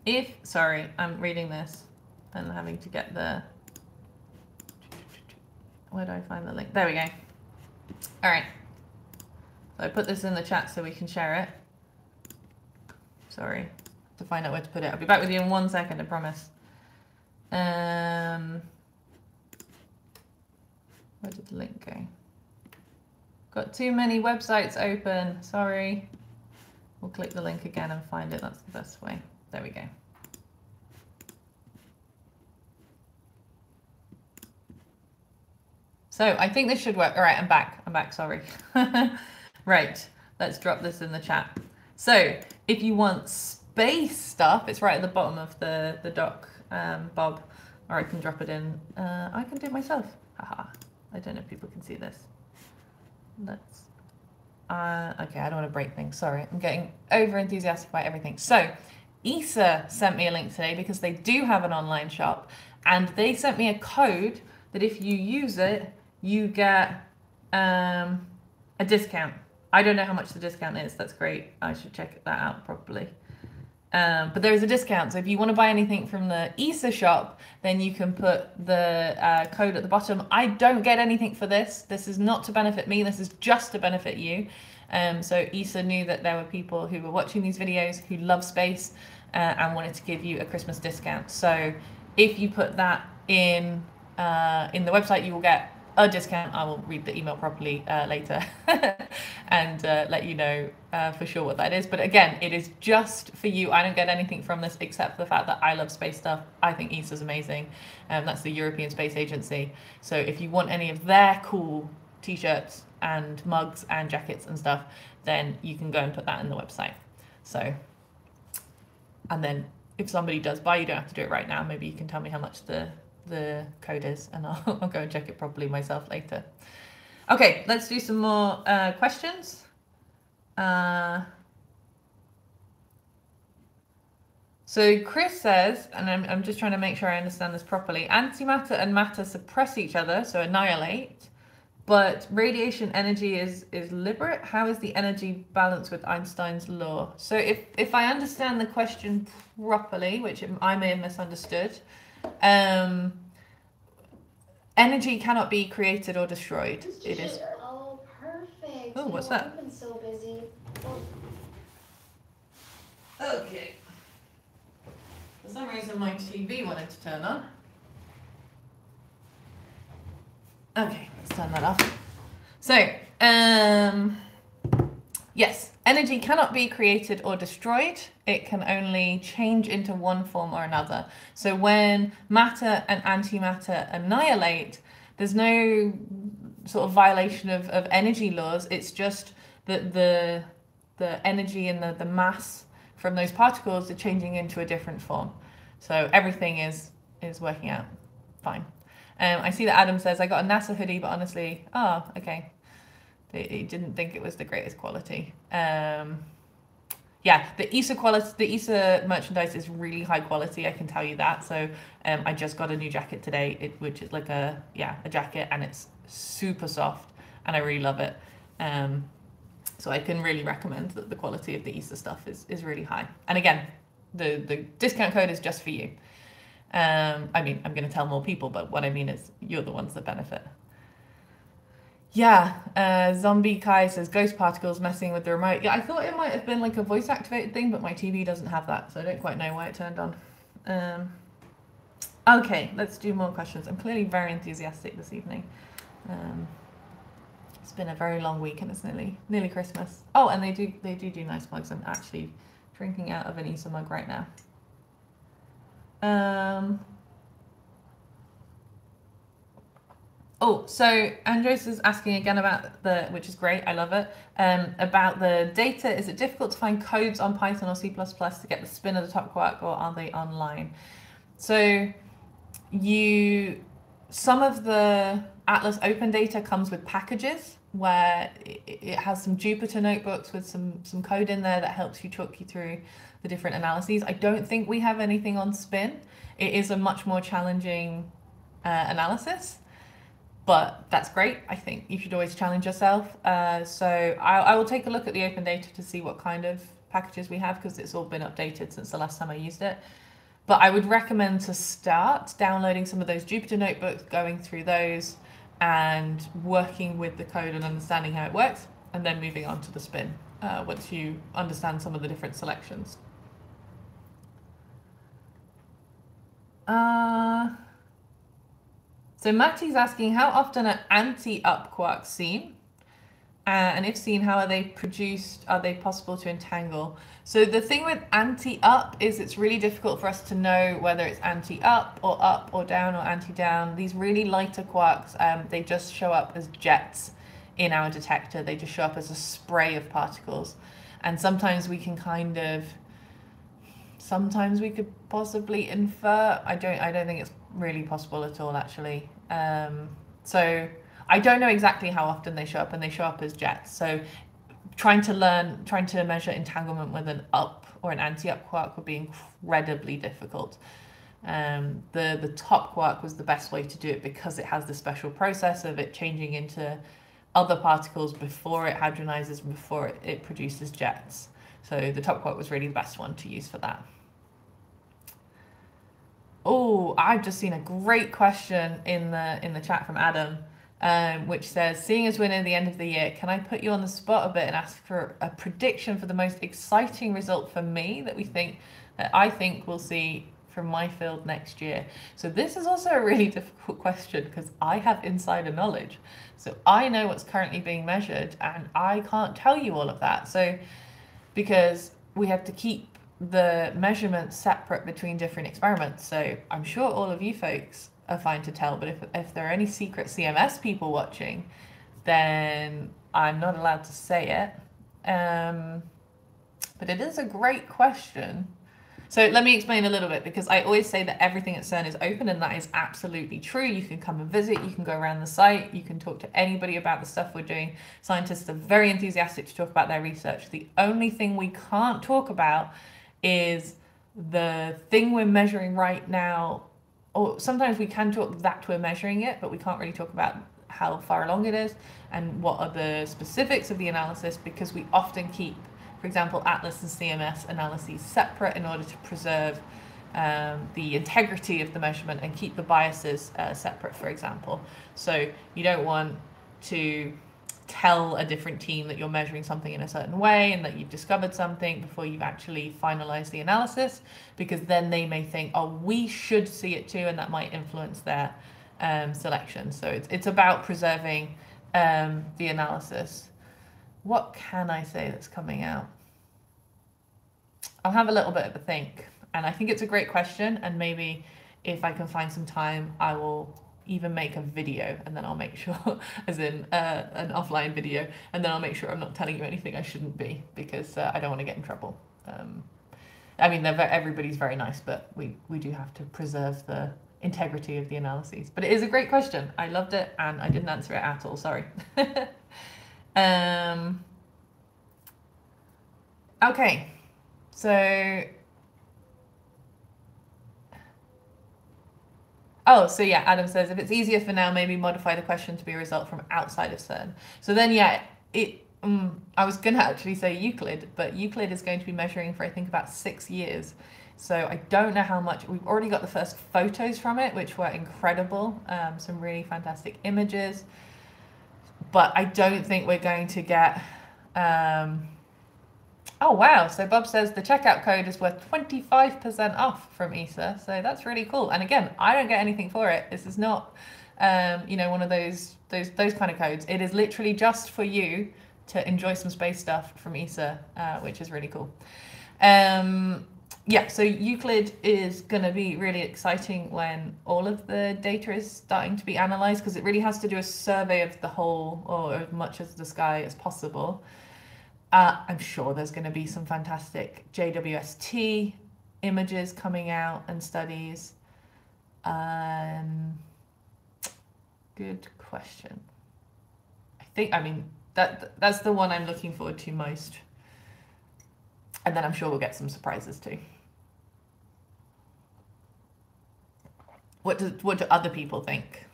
if, sorry, I'm reading this and having to get the, where do I find the link? There we go. All right. So I put this in the chat so we can share it. Sorry, to find out where to put it. I'll be back with you in one second, I promise. Um, where did the link go? Got too many websites open. Sorry. We'll click the link again and find it. That's the best way. There we go. So I think this should work. All right, I'm back. I'm back. Sorry. right. Let's drop this in the chat. So if you want space stuff, it's right at the bottom of the, the doc um, Bob, or I can drop it in. Uh, I can do it myself. Haha. I don't know if people can see this. Let's. Uh, okay, I don't want to break things. Sorry, I'm getting over enthusiastic about everything. So, ESA sent me a link today because they do have an online shop, and they sent me a code that if you use it, you get um, a discount. I don't know how much the discount is. That's great. I should check that out properly. Um, but there is a discount. So if you want to buy anything from the ESA shop, then you can put the uh, code at the bottom. I don't get anything for this. This is not to benefit me. This is just to benefit you. Um, so ESA knew that there were people who were watching these videos who love space uh, and wanted to give you a Christmas discount. So if you put that in uh, in the website, you will get a discount, I will read the email properly uh, later and uh, let you know uh, for sure what that is. But again, it is just for you. I don't get anything from this except for the fact that I love space stuff. I think ESA is amazing. Um, that's the European Space Agency. So if you want any of their cool t-shirts and mugs and jackets and stuff, then you can go and put that in the website. So, and then if somebody does buy, you don't have to do it right now. Maybe you can tell me how much the the code is and I'll, I'll go and check it properly myself later. Okay, let's do some more uh, questions. Uh, so Chris says, and I'm, I'm just trying to make sure I understand this properly, antimatter and matter suppress each other, so annihilate, but radiation energy is, is liberate. How is the energy balance with Einstein's law? So if, if I understand the question properly, which I may have misunderstood, um, energy cannot be created or destroyed. It is. Oh, perfect. Oh, what's that? I've been so busy. Okay. For some reason, my TV wanted to turn on. Okay, let's turn that off. So, um, yes, energy cannot be created or destroyed. It can only change into one form or another. So when matter and antimatter annihilate, there's no sort of violation of, of energy laws. It's just that the the energy and the, the mass from those particles are changing into a different form. So everything is is working out fine. Um, I see that Adam says, I got a NASA hoodie, but honestly, oh, okay. He didn't think it was the greatest quality. Um, yeah, the ESA quality, the ESA merchandise is really high quality. I can tell you that. So um, I just got a new jacket today, it, which is like a yeah a jacket, and it's super soft, and I really love it. Um, so I can really recommend that the quality of the ESA stuff is is really high. And again, the the discount code is just for you. Um, I mean, I'm going to tell more people, but what I mean is you're the ones that benefit. Yeah, uh, Zombie Kai says ghost particles messing with the remote. Yeah, I thought it might have been like a voice activated thing, but my TV doesn't have that, so I don't quite know why it turned on. Um, okay, let's do more questions. I'm clearly very enthusiastic this evening. Um, it's been a very long week and it's nearly nearly Christmas. Oh, and they do they do do nice mugs. I'm actually drinking out of an ESA mug right now. Um, oh, so Andres is asking again about the, which is great, I love it, um, about the data. Is it difficult to find codes on Python or C++ to get the spin of the top quark or are they online? So you, some of the Atlas Open data comes with packages where it has some Jupyter notebooks with some, some code in there that helps you talk you through the different analyses. I don't think we have anything on spin. It is a much more challenging uh, analysis, but that's great. I think you should always challenge yourself. Uh, so I, I will take a look at the open data to see what kind of packages we have because it's all been updated since the last time I used it. But I would recommend to start downloading some of those Jupyter notebooks, going through those and working with the code and understanding how it works, and then moving on to the spin uh, once you understand some of the different selections. Uh, so Matty's asking, how often are anti-up quarks seen? Uh, and if seen, how are they produced? Are they possible to entangle? So the thing with anti-up is it's really difficult for us to know whether it's anti-up or up or down or anti-down. These really lighter quarks, um, they just show up as jets in our detector. They just show up as a spray of particles. And sometimes we can kind of sometimes we could possibly infer. I don't I don't think it's really possible at all actually. Um, so I don't know exactly how often they show up and they show up as jets. So trying to learn trying to measure entanglement with an up or an anti-up quark would be incredibly difficult. Um, the the top quark was the best way to do it because it has the special process of it changing into other particles before it hadronizes before it, it produces jets. So the top quark was really the best one to use for that. Oh, I've just seen a great question in the in the chat from Adam, um, which says, "Seeing as we're near the end of the year, can I put you on the spot a bit and ask for a prediction for the most exciting result for me that we think that I think we'll see from my field next year? So this is also a really difficult question because I have insider knowledge. So I know what's currently being measured and I can't tell you all of that. So because we have to keep the measurements separate between different experiments. So I'm sure all of you folks are fine to tell, but if, if there are any secret CMS people watching, then I'm not allowed to say it. Um, but it is a great question. So let me explain a little bit because I always say that everything at CERN is open and that is absolutely true. You can come and visit, you can go around the site, you can talk to anybody about the stuff we're doing. Scientists are very enthusiastic to talk about their research. The only thing we can't talk about is the thing we're measuring right now or sometimes we can talk that we're measuring it, but we can't really talk about how far along it is and what are the specifics of the analysis because we often keep, for example, Atlas and CMS analyses separate in order to preserve um, the integrity of the measurement and keep the biases uh, separate, for example. So you don't want to tell a different team that you're measuring something in a certain way and that you've discovered something before you've actually finalized the analysis because then they may think oh we should see it too and that might influence their um, selection. So it's, it's about preserving um, the analysis. What can i say that's coming out? I'll have a little bit of a think and i think it's a great question and maybe if i can find some time i will even make a video and then I'll make sure, as in uh, an offline video, and then I'll make sure I'm not telling you anything I shouldn't be because uh, I don't want to get in trouble. Um, I mean, everybody's very nice, but we, we do have to preserve the integrity of the analyses. But it is a great question. I loved it and I didn't answer it at all. Sorry. um, okay. So Oh, so yeah, Adam says if it's easier for now, maybe modify the question to be a result from outside of CERN. So then, yeah, it. Um, I was going to actually say Euclid, but Euclid is going to be measuring for I think about six years. So I don't know how much. We've already got the first photos from it, which were incredible. Um, some really fantastic images, but I don't think we're going to get. Um, Oh, wow. So Bob says the checkout code is worth 25% off from ESA. So that's really cool. And again, I don't get anything for it. This is not, um, you know, one of those, those, those kind of codes. It is literally just for you to enjoy some space stuff from ESA, uh, which is really cool. Um, yeah, so Euclid is going to be really exciting when all of the data is starting to be analyzed because it really has to do a survey of the whole or as much of the sky as possible. Uh, I'm sure there's going to be some fantastic JWST images coming out and studies. Um, good question. I think, I mean, that that's the one I'm looking forward to most. And then I'm sure we'll get some surprises too. What do, what do other people think?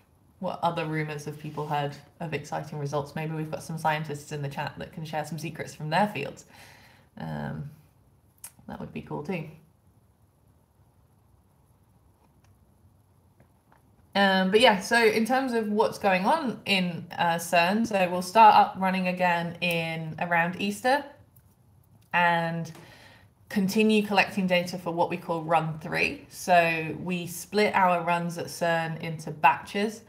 What other rumors have people heard of exciting results? Maybe we've got some scientists in the chat that can share some secrets from their fields. Um, that would be cool too. Um, but yeah, so in terms of what's going on in uh, CERN, so we'll start up running again in around Easter and continue collecting data for what we call run three. So we split our runs at CERN into batches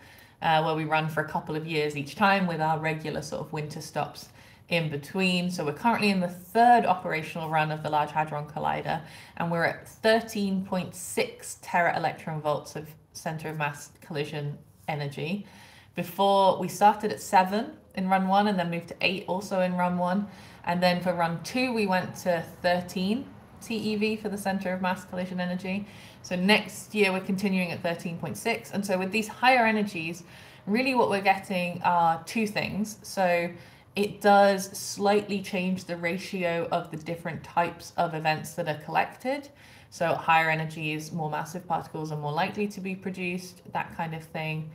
uh, where we run for a couple of years each time with our regular sort of winter stops in between. So we're currently in the third operational run of the Large Hadron Collider, and we're at 13.6 tera electron volts of center of mass collision energy. Before we started at seven in run one and then moved to eight also in run one. And then for run two, we went to 13 TeV for the center of mass collision energy. So next year we're continuing at 13.6. And so with these higher energies, really what we're getting are two things. So it does slightly change the ratio of the different types of events that are collected. So higher energies, more massive particles are more likely to be produced, that kind of thing.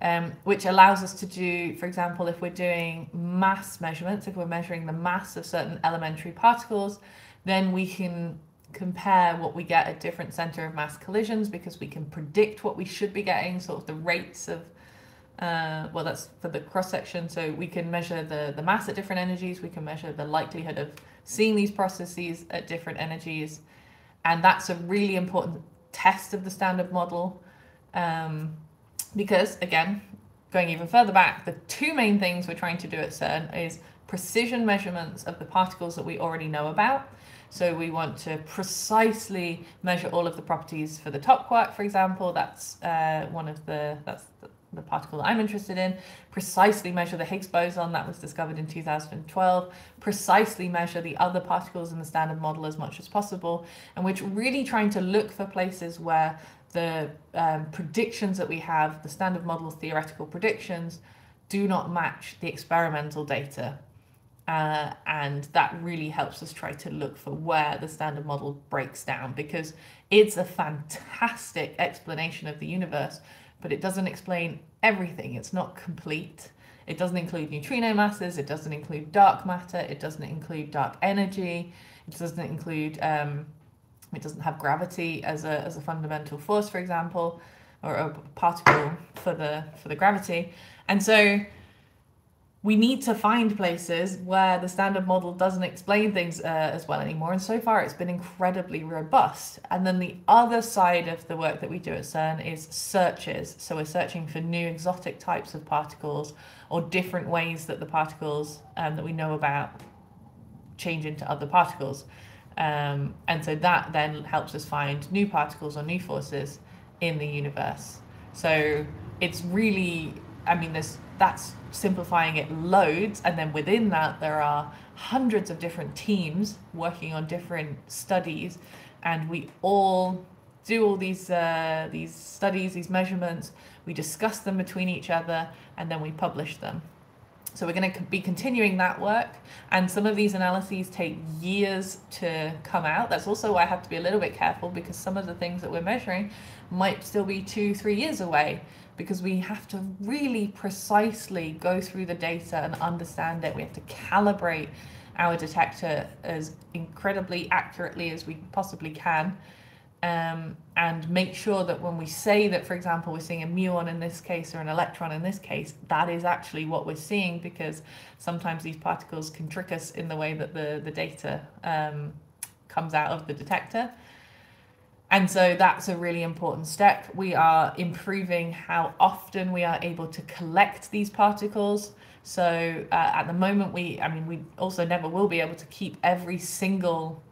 Um, which allows us to do, for example, if we're doing mass measurements, if we're measuring the mass of certain elementary particles, then we can compare what we get at different center of mass collisions because we can predict what we should be getting, sort of the rates of, uh, well, that's for the cross section. So we can measure the, the mass at different energies. We can measure the likelihood of seeing these processes at different energies. And that's a really important test of the standard model. Um, because again, going even further back, the two main things we're trying to do at CERN is precision measurements of the particles that we already know about. So we want to precisely measure all of the properties for the top quark, for example. That's uh, one of the that's the, the particle that I'm interested in. Precisely measure the Higgs boson that was discovered in 2012. Precisely measure the other particles in the standard model as much as possible. And we're really trying to look for places where the um, predictions that we have, the standard model theoretical predictions, do not match the experimental data. Uh, and that really helps us try to look for where the standard model breaks down because it's a fantastic explanation of the universe, but it doesn't explain everything. It's not complete. It doesn't include neutrino masses, it doesn't include dark matter, it doesn't include dark energy, it doesn't include um, it doesn't have gravity as a, as a fundamental force, for example, or a particle for the for the gravity. And so we need to find places where the standard model doesn't explain things uh, as well anymore. And so far, it's been incredibly robust. And then the other side of the work that we do at CERN is searches. So we're searching for new exotic types of particles or different ways that the particles um, that we know about change into other particles. Um, and so that then helps us find new particles or new forces in the universe. So it's really, I mean, there's that's simplifying it loads, and then within that there are hundreds of different teams working on different studies, and we all do all these uh, these studies, these measurements. We discuss them between each other, and then we publish them. So we're going to be continuing that work. And some of these analyses take years to come out. That's also why I have to be a little bit careful because some of the things that we're measuring might still be two, three years away because we have to really precisely go through the data and understand it. We have to calibrate our detector as incredibly accurately as we possibly can um, and make sure that when we say that, for example, we're seeing a muon in this case or an electron in this case, that is actually what we're seeing because sometimes these particles can trick us in the way that the, the data um, comes out of the detector. And so that's a really important step. We are improving how often we are able to collect these particles. So uh, at the moment, we, I mean, we also never will be able to keep every single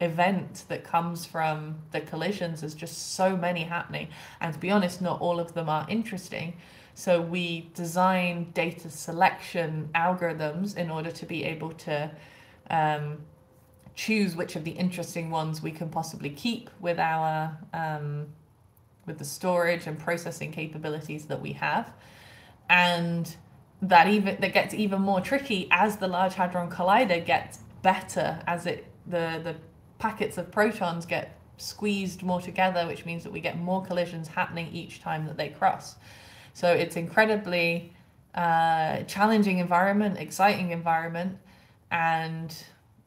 event that comes from the collisions. There's just so many happening. And to be honest, not all of them are interesting. So we design data selection algorithms in order to be able to um, choose which of the interesting ones we can possibly keep with our um, with the storage and processing capabilities that we have. And that even that gets even more tricky as the Large Hadron Collider gets better as it the the packets of protons get squeezed more together, which means that we get more collisions happening each time that they cross. So it's incredibly uh, challenging environment, exciting environment, and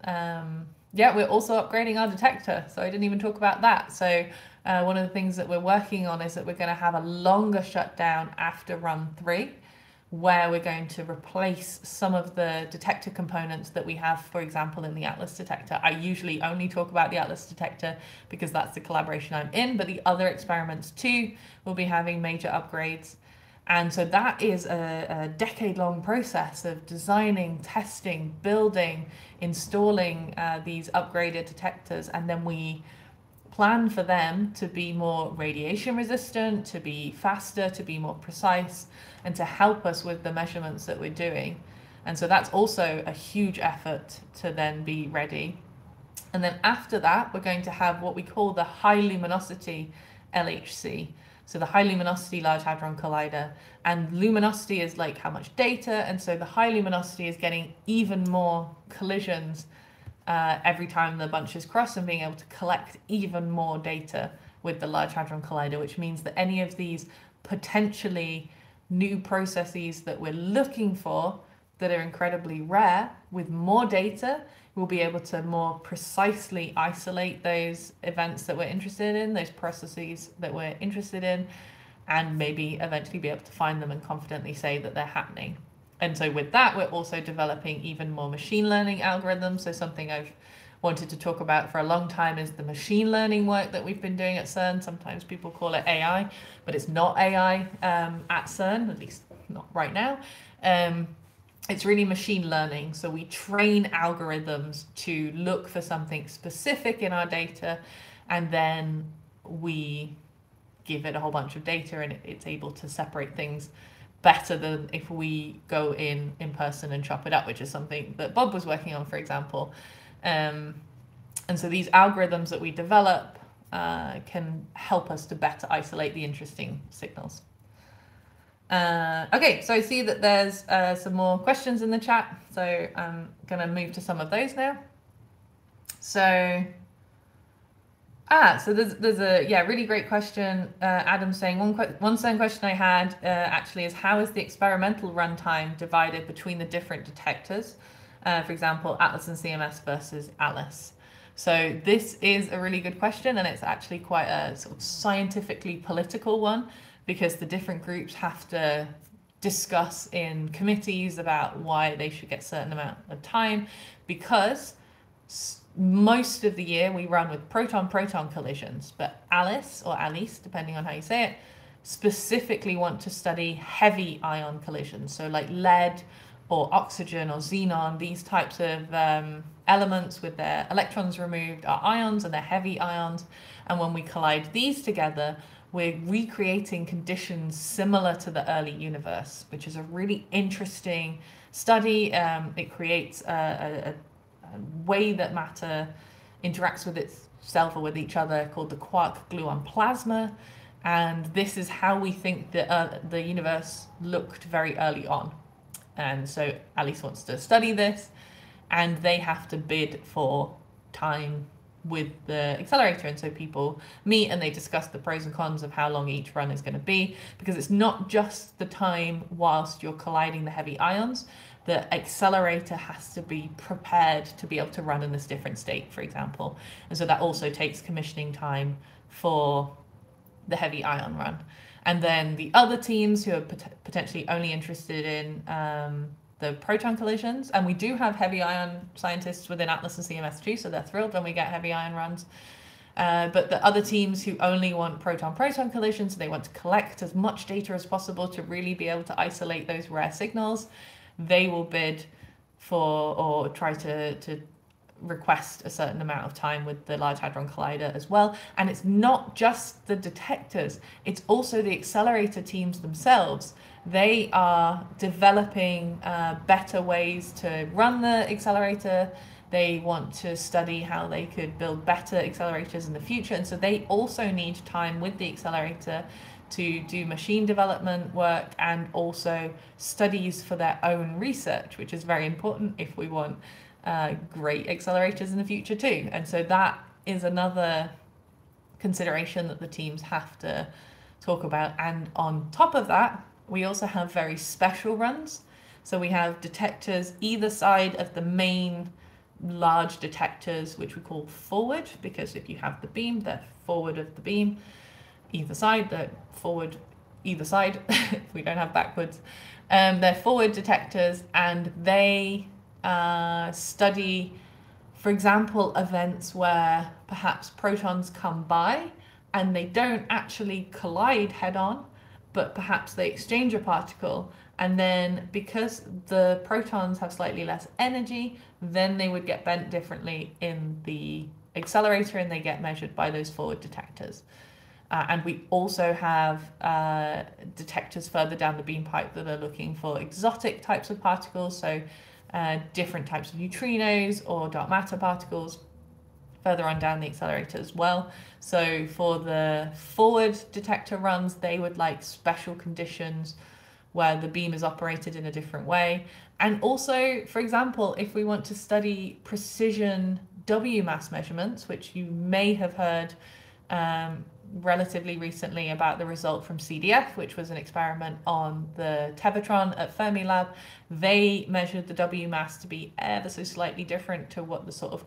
um, yeah, we're also upgrading our detector. So I didn't even talk about that. So uh, one of the things that we're working on is that we're going to have a longer shutdown after run three where we're going to replace some of the detector components that we have, for example, in the Atlas detector. I usually only talk about the Atlas detector because that's the collaboration I'm in, but the other experiments too will be having major upgrades. And so that is a, a decade long process of designing, testing, building, installing uh, these upgraded detectors, and then we plan for them to be more radiation resistant, to be faster, to be more precise, and to help us with the measurements that we're doing. And so that's also a huge effort to then be ready. And then after that, we're going to have what we call the high luminosity LHC. So the high luminosity Large Hadron Collider. And luminosity is like how much data. And so the high luminosity is getting even more collisions uh, every time the bunches cross and being able to collect even more data with the Large Hadron Collider, which means that any of these potentially new processes that we're looking for that are incredibly rare with more data we'll be able to more precisely isolate those events that we're interested in those processes that we're interested in and maybe eventually be able to find them and confidently say that they're happening and so with that we're also developing even more machine learning algorithms so something i've wanted to talk about for a long time is the machine learning work that we've been doing at CERN. Sometimes people call it AI, but it's not AI um, at CERN, at least not right now. Um, it's really machine learning. So we train algorithms to look for something specific in our data, and then we give it a whole bunch of data, and it's able to separate things better than if we go in in person and chop it up, which is something that Bob was working on, for example. Um, and so these algorithms that we develop uh, can help us to better isolate the interesting signals. Uh, okay, so I see that there's uh, some more questions in the chat, so I'm going to move to some of those now. So, ah, so there's there's a yeah really great question. Uh, Adam saying one one certain question I had uh, actually is how is the experimental runtime divided between the different detectors? Uh, for example, Atlas and CMS versus Alice. So this is a really good question, and it's actually quite a sort of scientifically political one because the different groups have to discuss in committees about why they should get certain amount of time because most of the year we run with proton-proton collisions, but Alice or Alice, depending on how you say it, specifically want to study heavy ion collisions. So like lead or oxygen or xenon, these types of um, elements with their electrons removed are ions and they're heavy ions. And when we collide these together, we're recreating conditions similar to the early universe, which is a really interesting study. Um, it creates a, a, a, way that matter interacts with itself or with each other called the quark gluon plasma. And this is how we think that uh, the universe looked very early on. And so Alice wants to study this, and they have to bid for time with the accelerator. And so people meet and they discuss the pros and cons of how long each run is going to be, because it's not just the time whilst you're colliding the heavy ions. The accelerator has to be prepared to be able to run in this different state, for example. And so that also takes commissioning time for the heavy ion run. And then the other teams who are pot- potentially only interested in um, the proton collisions, and we do have heavy ion scientists within Atlas and CMS too, so they're thrilled when we get heavy ion runs. Uh, but the other teams who only want proton-proton collisions, they want to collect as much data as possible to really be able to isolate those rare signals, they will bid for or try to, to request a certain amount of time with the Large Hadron Collider as well. And it's not just the detectors, it's also the accelerator teams themselves. They are developing uh, better ways to run the accelerator. They want to study how they could build better accelerators in the future. And so they also need time with the accelerator to do machine development work and also studies for their own research, which is very important if we want uh, great accelerators in the future too. And so that is another consideration that the teams have to talk about. And on top of that, we also have very special runs. So we have detectors either side of the main large detectors, which we call forward, because if you have the beam, they're forward of the beam. Either side, they're forward either side, if we don't have backwards. Um, they're forward detectors and they uh, study, for example, events where perhaps protons come by and they don't actually collide head on, but perhaps they exchange a particle. And then because the protons have slightly less energy, then they would get bent differently in the accelerator and they get measured by those forward detectors. Uh, and we also have uh, detectors further down the beam pipe that are looking for exotic types of particles. So uh, different types of neutrinos or dark matter particles further on down the accelerator as well. So for the forward detector runs, they would like special conditions where the beam is operated in a different way. And also, for example, if we want to study precision W mass measurements, which you may have heard um, relatively recently about the result from CDF, which was an experiment on the Tevatron at Fermilab. They measured the W mass to be ever so slightly different to what the sort of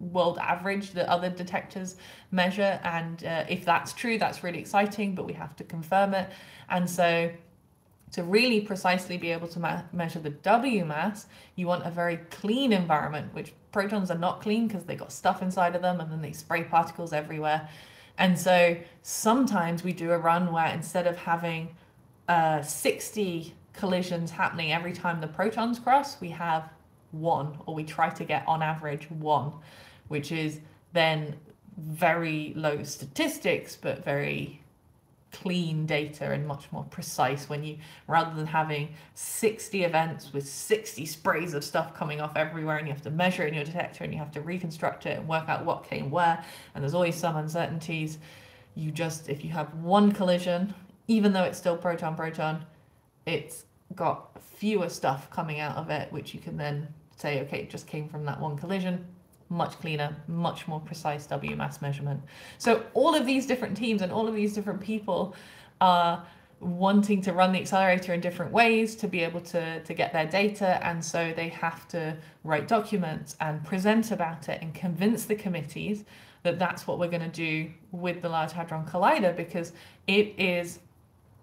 world average that other detectors measure. And uh, if that's true, that's really exciting, but we have to confirm it. And so to really precisely be able to ma- measure the W mass, you want a very clean environment, which protons are not clean because they got stuff inside of them and then they spray particles everywhere. And so sometimes we do a run where instead of having uh, 60 collisions happening every time the protons cross, we have one, or we try to get on average one, which is then very low statistics, but very clean data and much more precise when you rather than having 60 events with 60 sprays of stuff coming off everywhere and you have to measure it in your detector and you have to reconstruct it and work out what came where and there's always some uncertainties you just if you have one collision even though it's still proton proton it's got fewer stuff coming out of it which you can then say okay it just came from that one collision much cleaner, much more precise W mass measurement. So all of these different teams and all of these different people are wanting to run the accelerator in different ways to be able to, to get their data. And so they have to write documents and present about it and convince the committees that that's what we're going to do with the Large Hadron Collider because it is,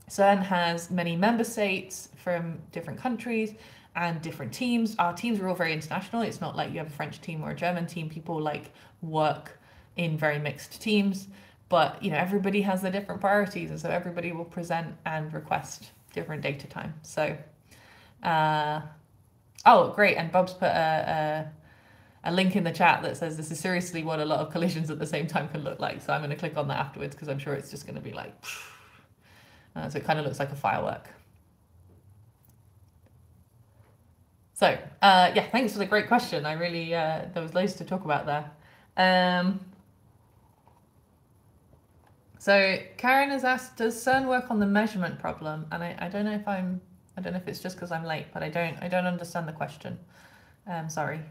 CERN has many member states from different countries and different teams. Our teams are all very international. It's not like you have a French team or a German team. People like work in very mixed teams, but you know everybody has their different priorities, and so everybody will present and request different data time. So, uh, oh great! And Bob's put a, a a link in the chat that says this is seriously what a lot of collisions at the same time can look like. So I'm going to click on that afterwards because I'm sure it's just going to be like. Uh, so it kind of looks like a firework. So uh, yeah, thanks for the great question. I really uh, there was loads to talk about there. Um, so Karen has asked, does CERN work on the measurement problem? And I, I don't know if I'm I don't know if it's just because I'm late, but I don't I don't understand the question. Um, sorry.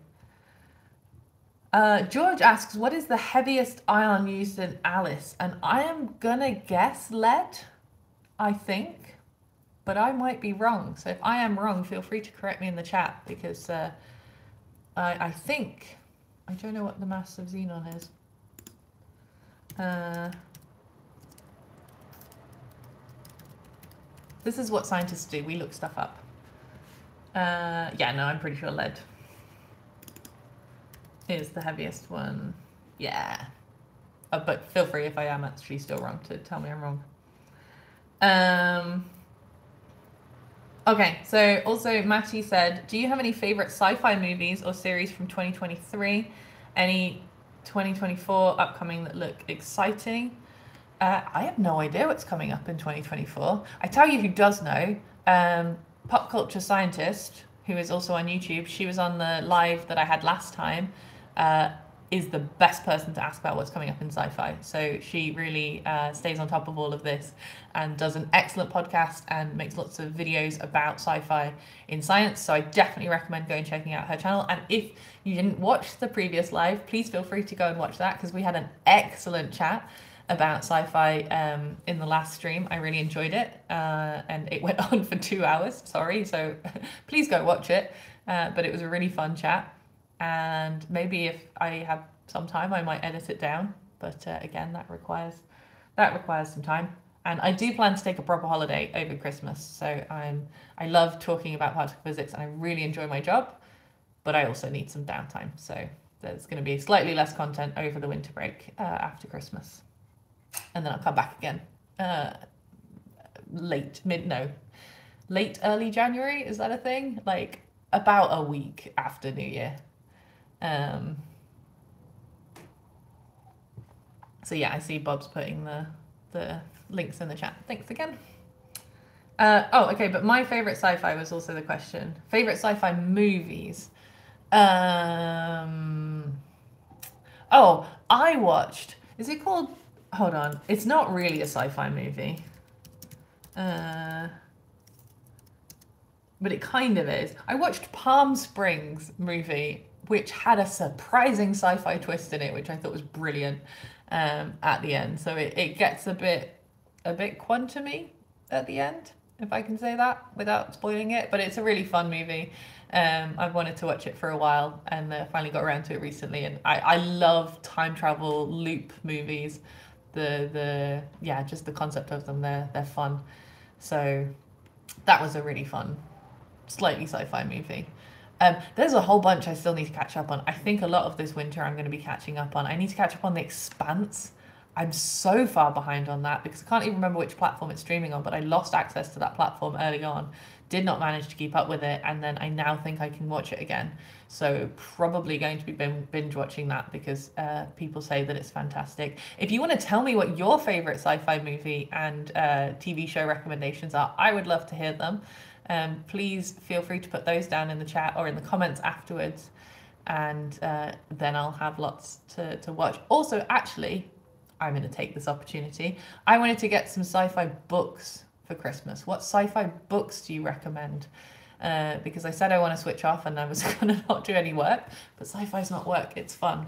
Uh, George asks, what is the heaviest ion used in ALICE? And I am gonna guess lead. I think but I might be wrong. So if I am wrong, feel free to correct me in the chat because uh, I, I think, I don't know what the mass of xenon is. Uh, this is what scientists do. We look stuff up. Uh, yeah, no, I'm pretty sure lead is the heaviest one. Yeah. Uh, but feel free if I am actually still wrong to tell me I'm wrong. Um, Okay, so also Matty said, do you have any favorite sci-fi movies or series from 2023? Any 2024 upcoming that look exciting? Uh, I have no idea what's coming up in 2024. I tell you who does know. Um, pop culture scientist, who is also on YouTube. She was on the live that I had last time. Uh, is the best person to ask about what's coming up in sci-fi. So she really uh, stays on top of all of this and does an excellent podcast and makes lots of videos about sci-fi in science. So I definitely recommend going checking out her channel. And if you didn't watch the previous live, please feel free to go and watch that because we had an excellent chat about sci-fi um, in the last stream. I really enjoyed it, uh, and it went on for two hours. Sorry, so please go watch it. Uh, but it was a really fun chat and maybe if I have some time, I might edit it down. But uh, again, that requires that requires some time. And I do plan to take a proper holiday over Christmas. So I'm I love talking about particle physics and I really enjoy my job, but I also need some downtime. So there's going to be slightly less content over the winter break uh, after Christmas, and then I'll come back again uh, late mid no late early January. Is that a thing? Like about a week after New Year. Um, so yeah, I see Bob's putting the the links in the chat. Thanks again. Uh, oh, okay, but my favorite sci-fi was also the question. Favorite sci-fi movies. Um, oh, I watched. Is it called? Hold on. It's not really a sci-fi movie. Uh, but it kind of is. I watched Palm Springs movie which had a surprising sci-fi twist in it, which I thought was brilliant um, at the end. So it, it gets a bit a bit quantumy at the end, if I can say that without spoiling it. But it's a really fun movie. Um, I've wanted to watch it for a while and uh, finally got around to it recently. And I, I love time travel loop movies. The the yeah, just the concept of them. They're they're fun. So that was a really fun, slightly sci-fi movie. Um, there's a whole bunch I still need to catch up on. I think a lot of this winter I'm going to be catching up on. I need to catch up on The Expanse. I'm so far behind on that because I can't even remember which platform it's streaming on, but I lost access to that platform early on, did not manage to keep up with it, and then I now think I can watch it again. So probably going to be binge watching that because uh, people say that it's fantastic. If you want to tell me what your favorite sci-fi movie and uh, TV show recommendations are, I would love to hear them. Um, please feel free to put those down in the chat or in the comments afterwards, and uh, then I'll have lots to, to watch. Also, actually, I'm going to take this opportunity. I wanted to get some sci-fi books for Christmas. What sci-fi books do you recommend? Uh, because I said I want to switch off and I was going to not do any work, but sci-fi is not work, it's fun.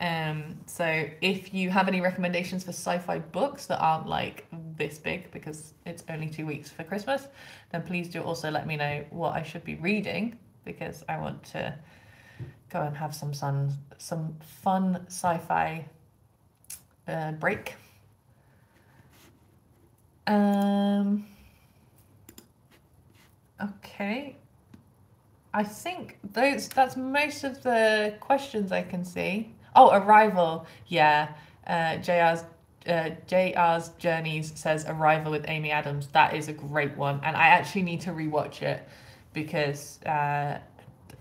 Um, so if you have any recommendations for sci-fi books that aren't like this big because it's only two weeks for Christmas, then please do also let me know what I should be reading because I want to go and have some sun, some fun sci-fi uh, break. Um, Okay. I think those that's most of the questions I can see. Oh, Arrival. Yeah. Uh, JR's uh, JR's Journeys says Arrival with Amy Adams. That is a great one, and I actually need to rewatch it because uh,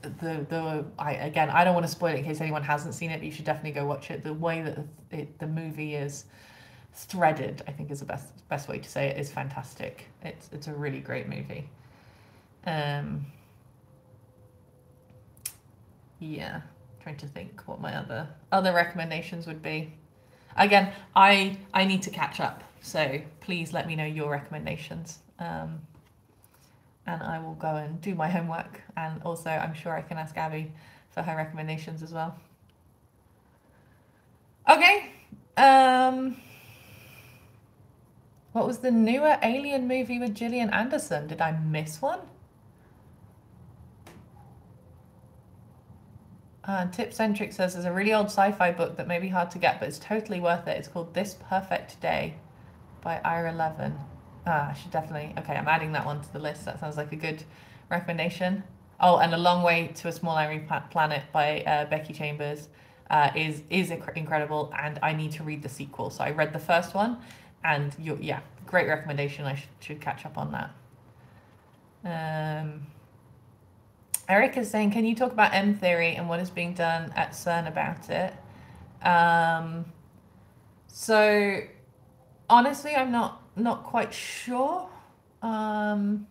the the I again I don't want to spoil it in case anyone hasn't seen it. But you should definitely go watch it. The way that it, the movie is threaded, I think, is the best best way to say it. Is fantastic. It's it's a really great movie. Um, yeah, trying to think what my other other recommendations would be. Again, I I need to catch up, so please let me know your recommendations. Um, and I will go and do my homework. And also, I'm sure I can ask Abby for her recommendations as well. Okay. Um, what was the newer Alien movie with Gillian Anderson? Did I miss one? Uh, Tipcentric says there's a really old sci-fi book that may be hard to get, but it's totally worth it. It's called This Perfect Day by Ira Levin. Ah, I should definitely. Okay, I'm adding that one to the list. That sounds like a good recommendation. Oh, and A Long Way to a Small Angry Planet by uh, Becky Chambers uh, is is inc- incredible, and I need to read the sequel. So I read the first one, and yeah, great recommendation. I should, should catch up on that. Um, Eric is saying, can you talk about M theory and what is being done at CERN about it? Um, so honestly, I'm not not quite sure um,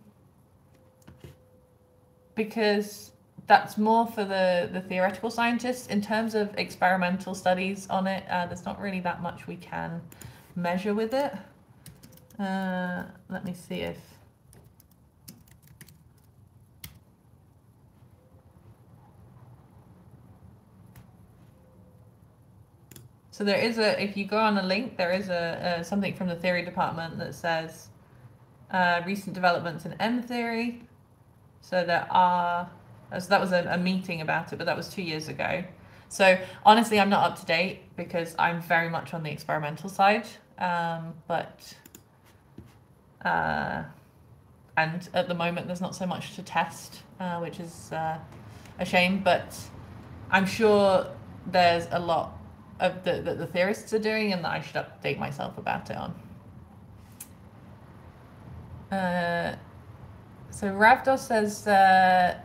because that's more for the the theoretical scientists. In terms of experimental studies on it, uh, there's not really that much we can measure with it. Uh, let me see if So there is a, if you go on a link, there is a, a something from the theory department that says uh, recent developments in M theory. So there are, so that was a, a meeting about it, but that was two years ago. So honestly, I'm not up to date because I'm very much on the experimental side. Um, but, uh, and at the moment, there's not so much to test, uh, which is uh, a shame. But I'm sure there's a lot of the, that the theorists are doing and that I should update myself about it on. Uh, so Ravdos says uh,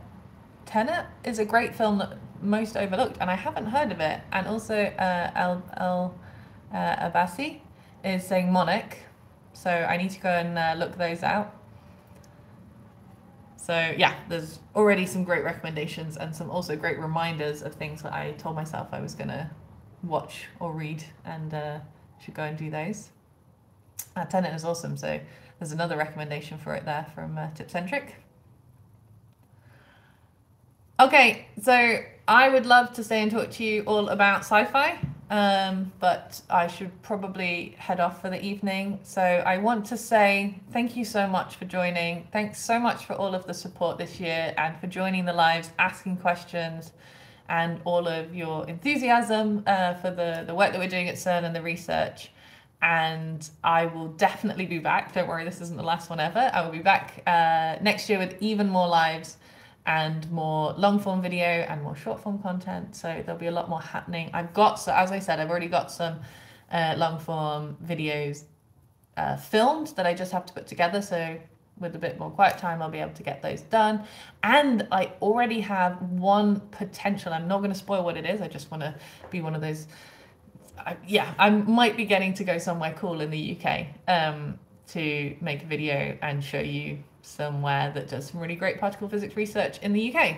Tenet is a great film that most overlooked, and I haven't heard of it. And also uh, El El uh, Abassi is saying Monarch, so I need to go and uh, look those out. So yeah, there's already some great recommendations and some also great reminders of things that I told myself I was gonna watch or read and uh, should go and do those. Uh, Tenet is awesome, so there's another recommendation for it there from uh, Tipcentric. Okay, so I would love to stay and talk to you all about sci-fi, um, but I should probably head off for the evening. So I want to say thank you so much for joining. Thanks so much for all of the support this year and for joining the lives, asking questions, and all of your enthusiasm uh, for the, the work that we're doing at CERN and the research. and I will definitely be back. Don't worry, this isn't the last one ever. I will be back uh, next year with even more lives and more long form video and more short form content. So there'll be a lot more happening. I've got, so as I said, I've already got some uh, long form videos uh, filmed that I just have to put together. So with a bit more quiet time, I'll be able to get those done. And I already have one potential. I'm not going to spoil what it is. I just want to be one of those. I, yeah, I might be getting to go somewhere cool in the UK um, to make a video and show you somewhere that does some really great particle physics research in the UK.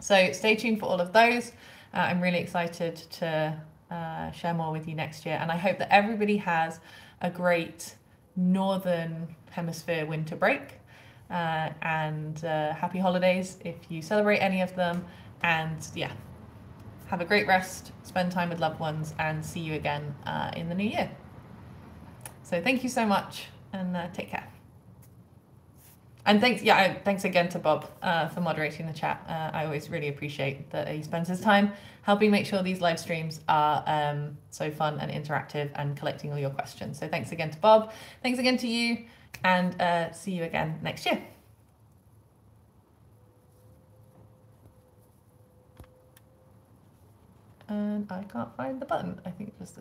So stay tuned for all of those. Uh, I'm really excited to uh, share more with you next year, and I hope that everybody has a great northern hemisphere winter break. Uh, and uh, happy holidays if you celebrate any of them. And yeah, have a great rest, spend time with loved ones, and see you again uh, in the new year. So thank you so much, and uh, take care. And thanks, yeah, thanks again to Bob uh, for moderating the chat. Uh, I always really appreciate that he spends his time helping make sure these live streams are um, so fun and interactive and collecting all your questions. So thanks again to Bob. Thanks again to you, and uh, see you again next year. And I can't find the button. I think it was this.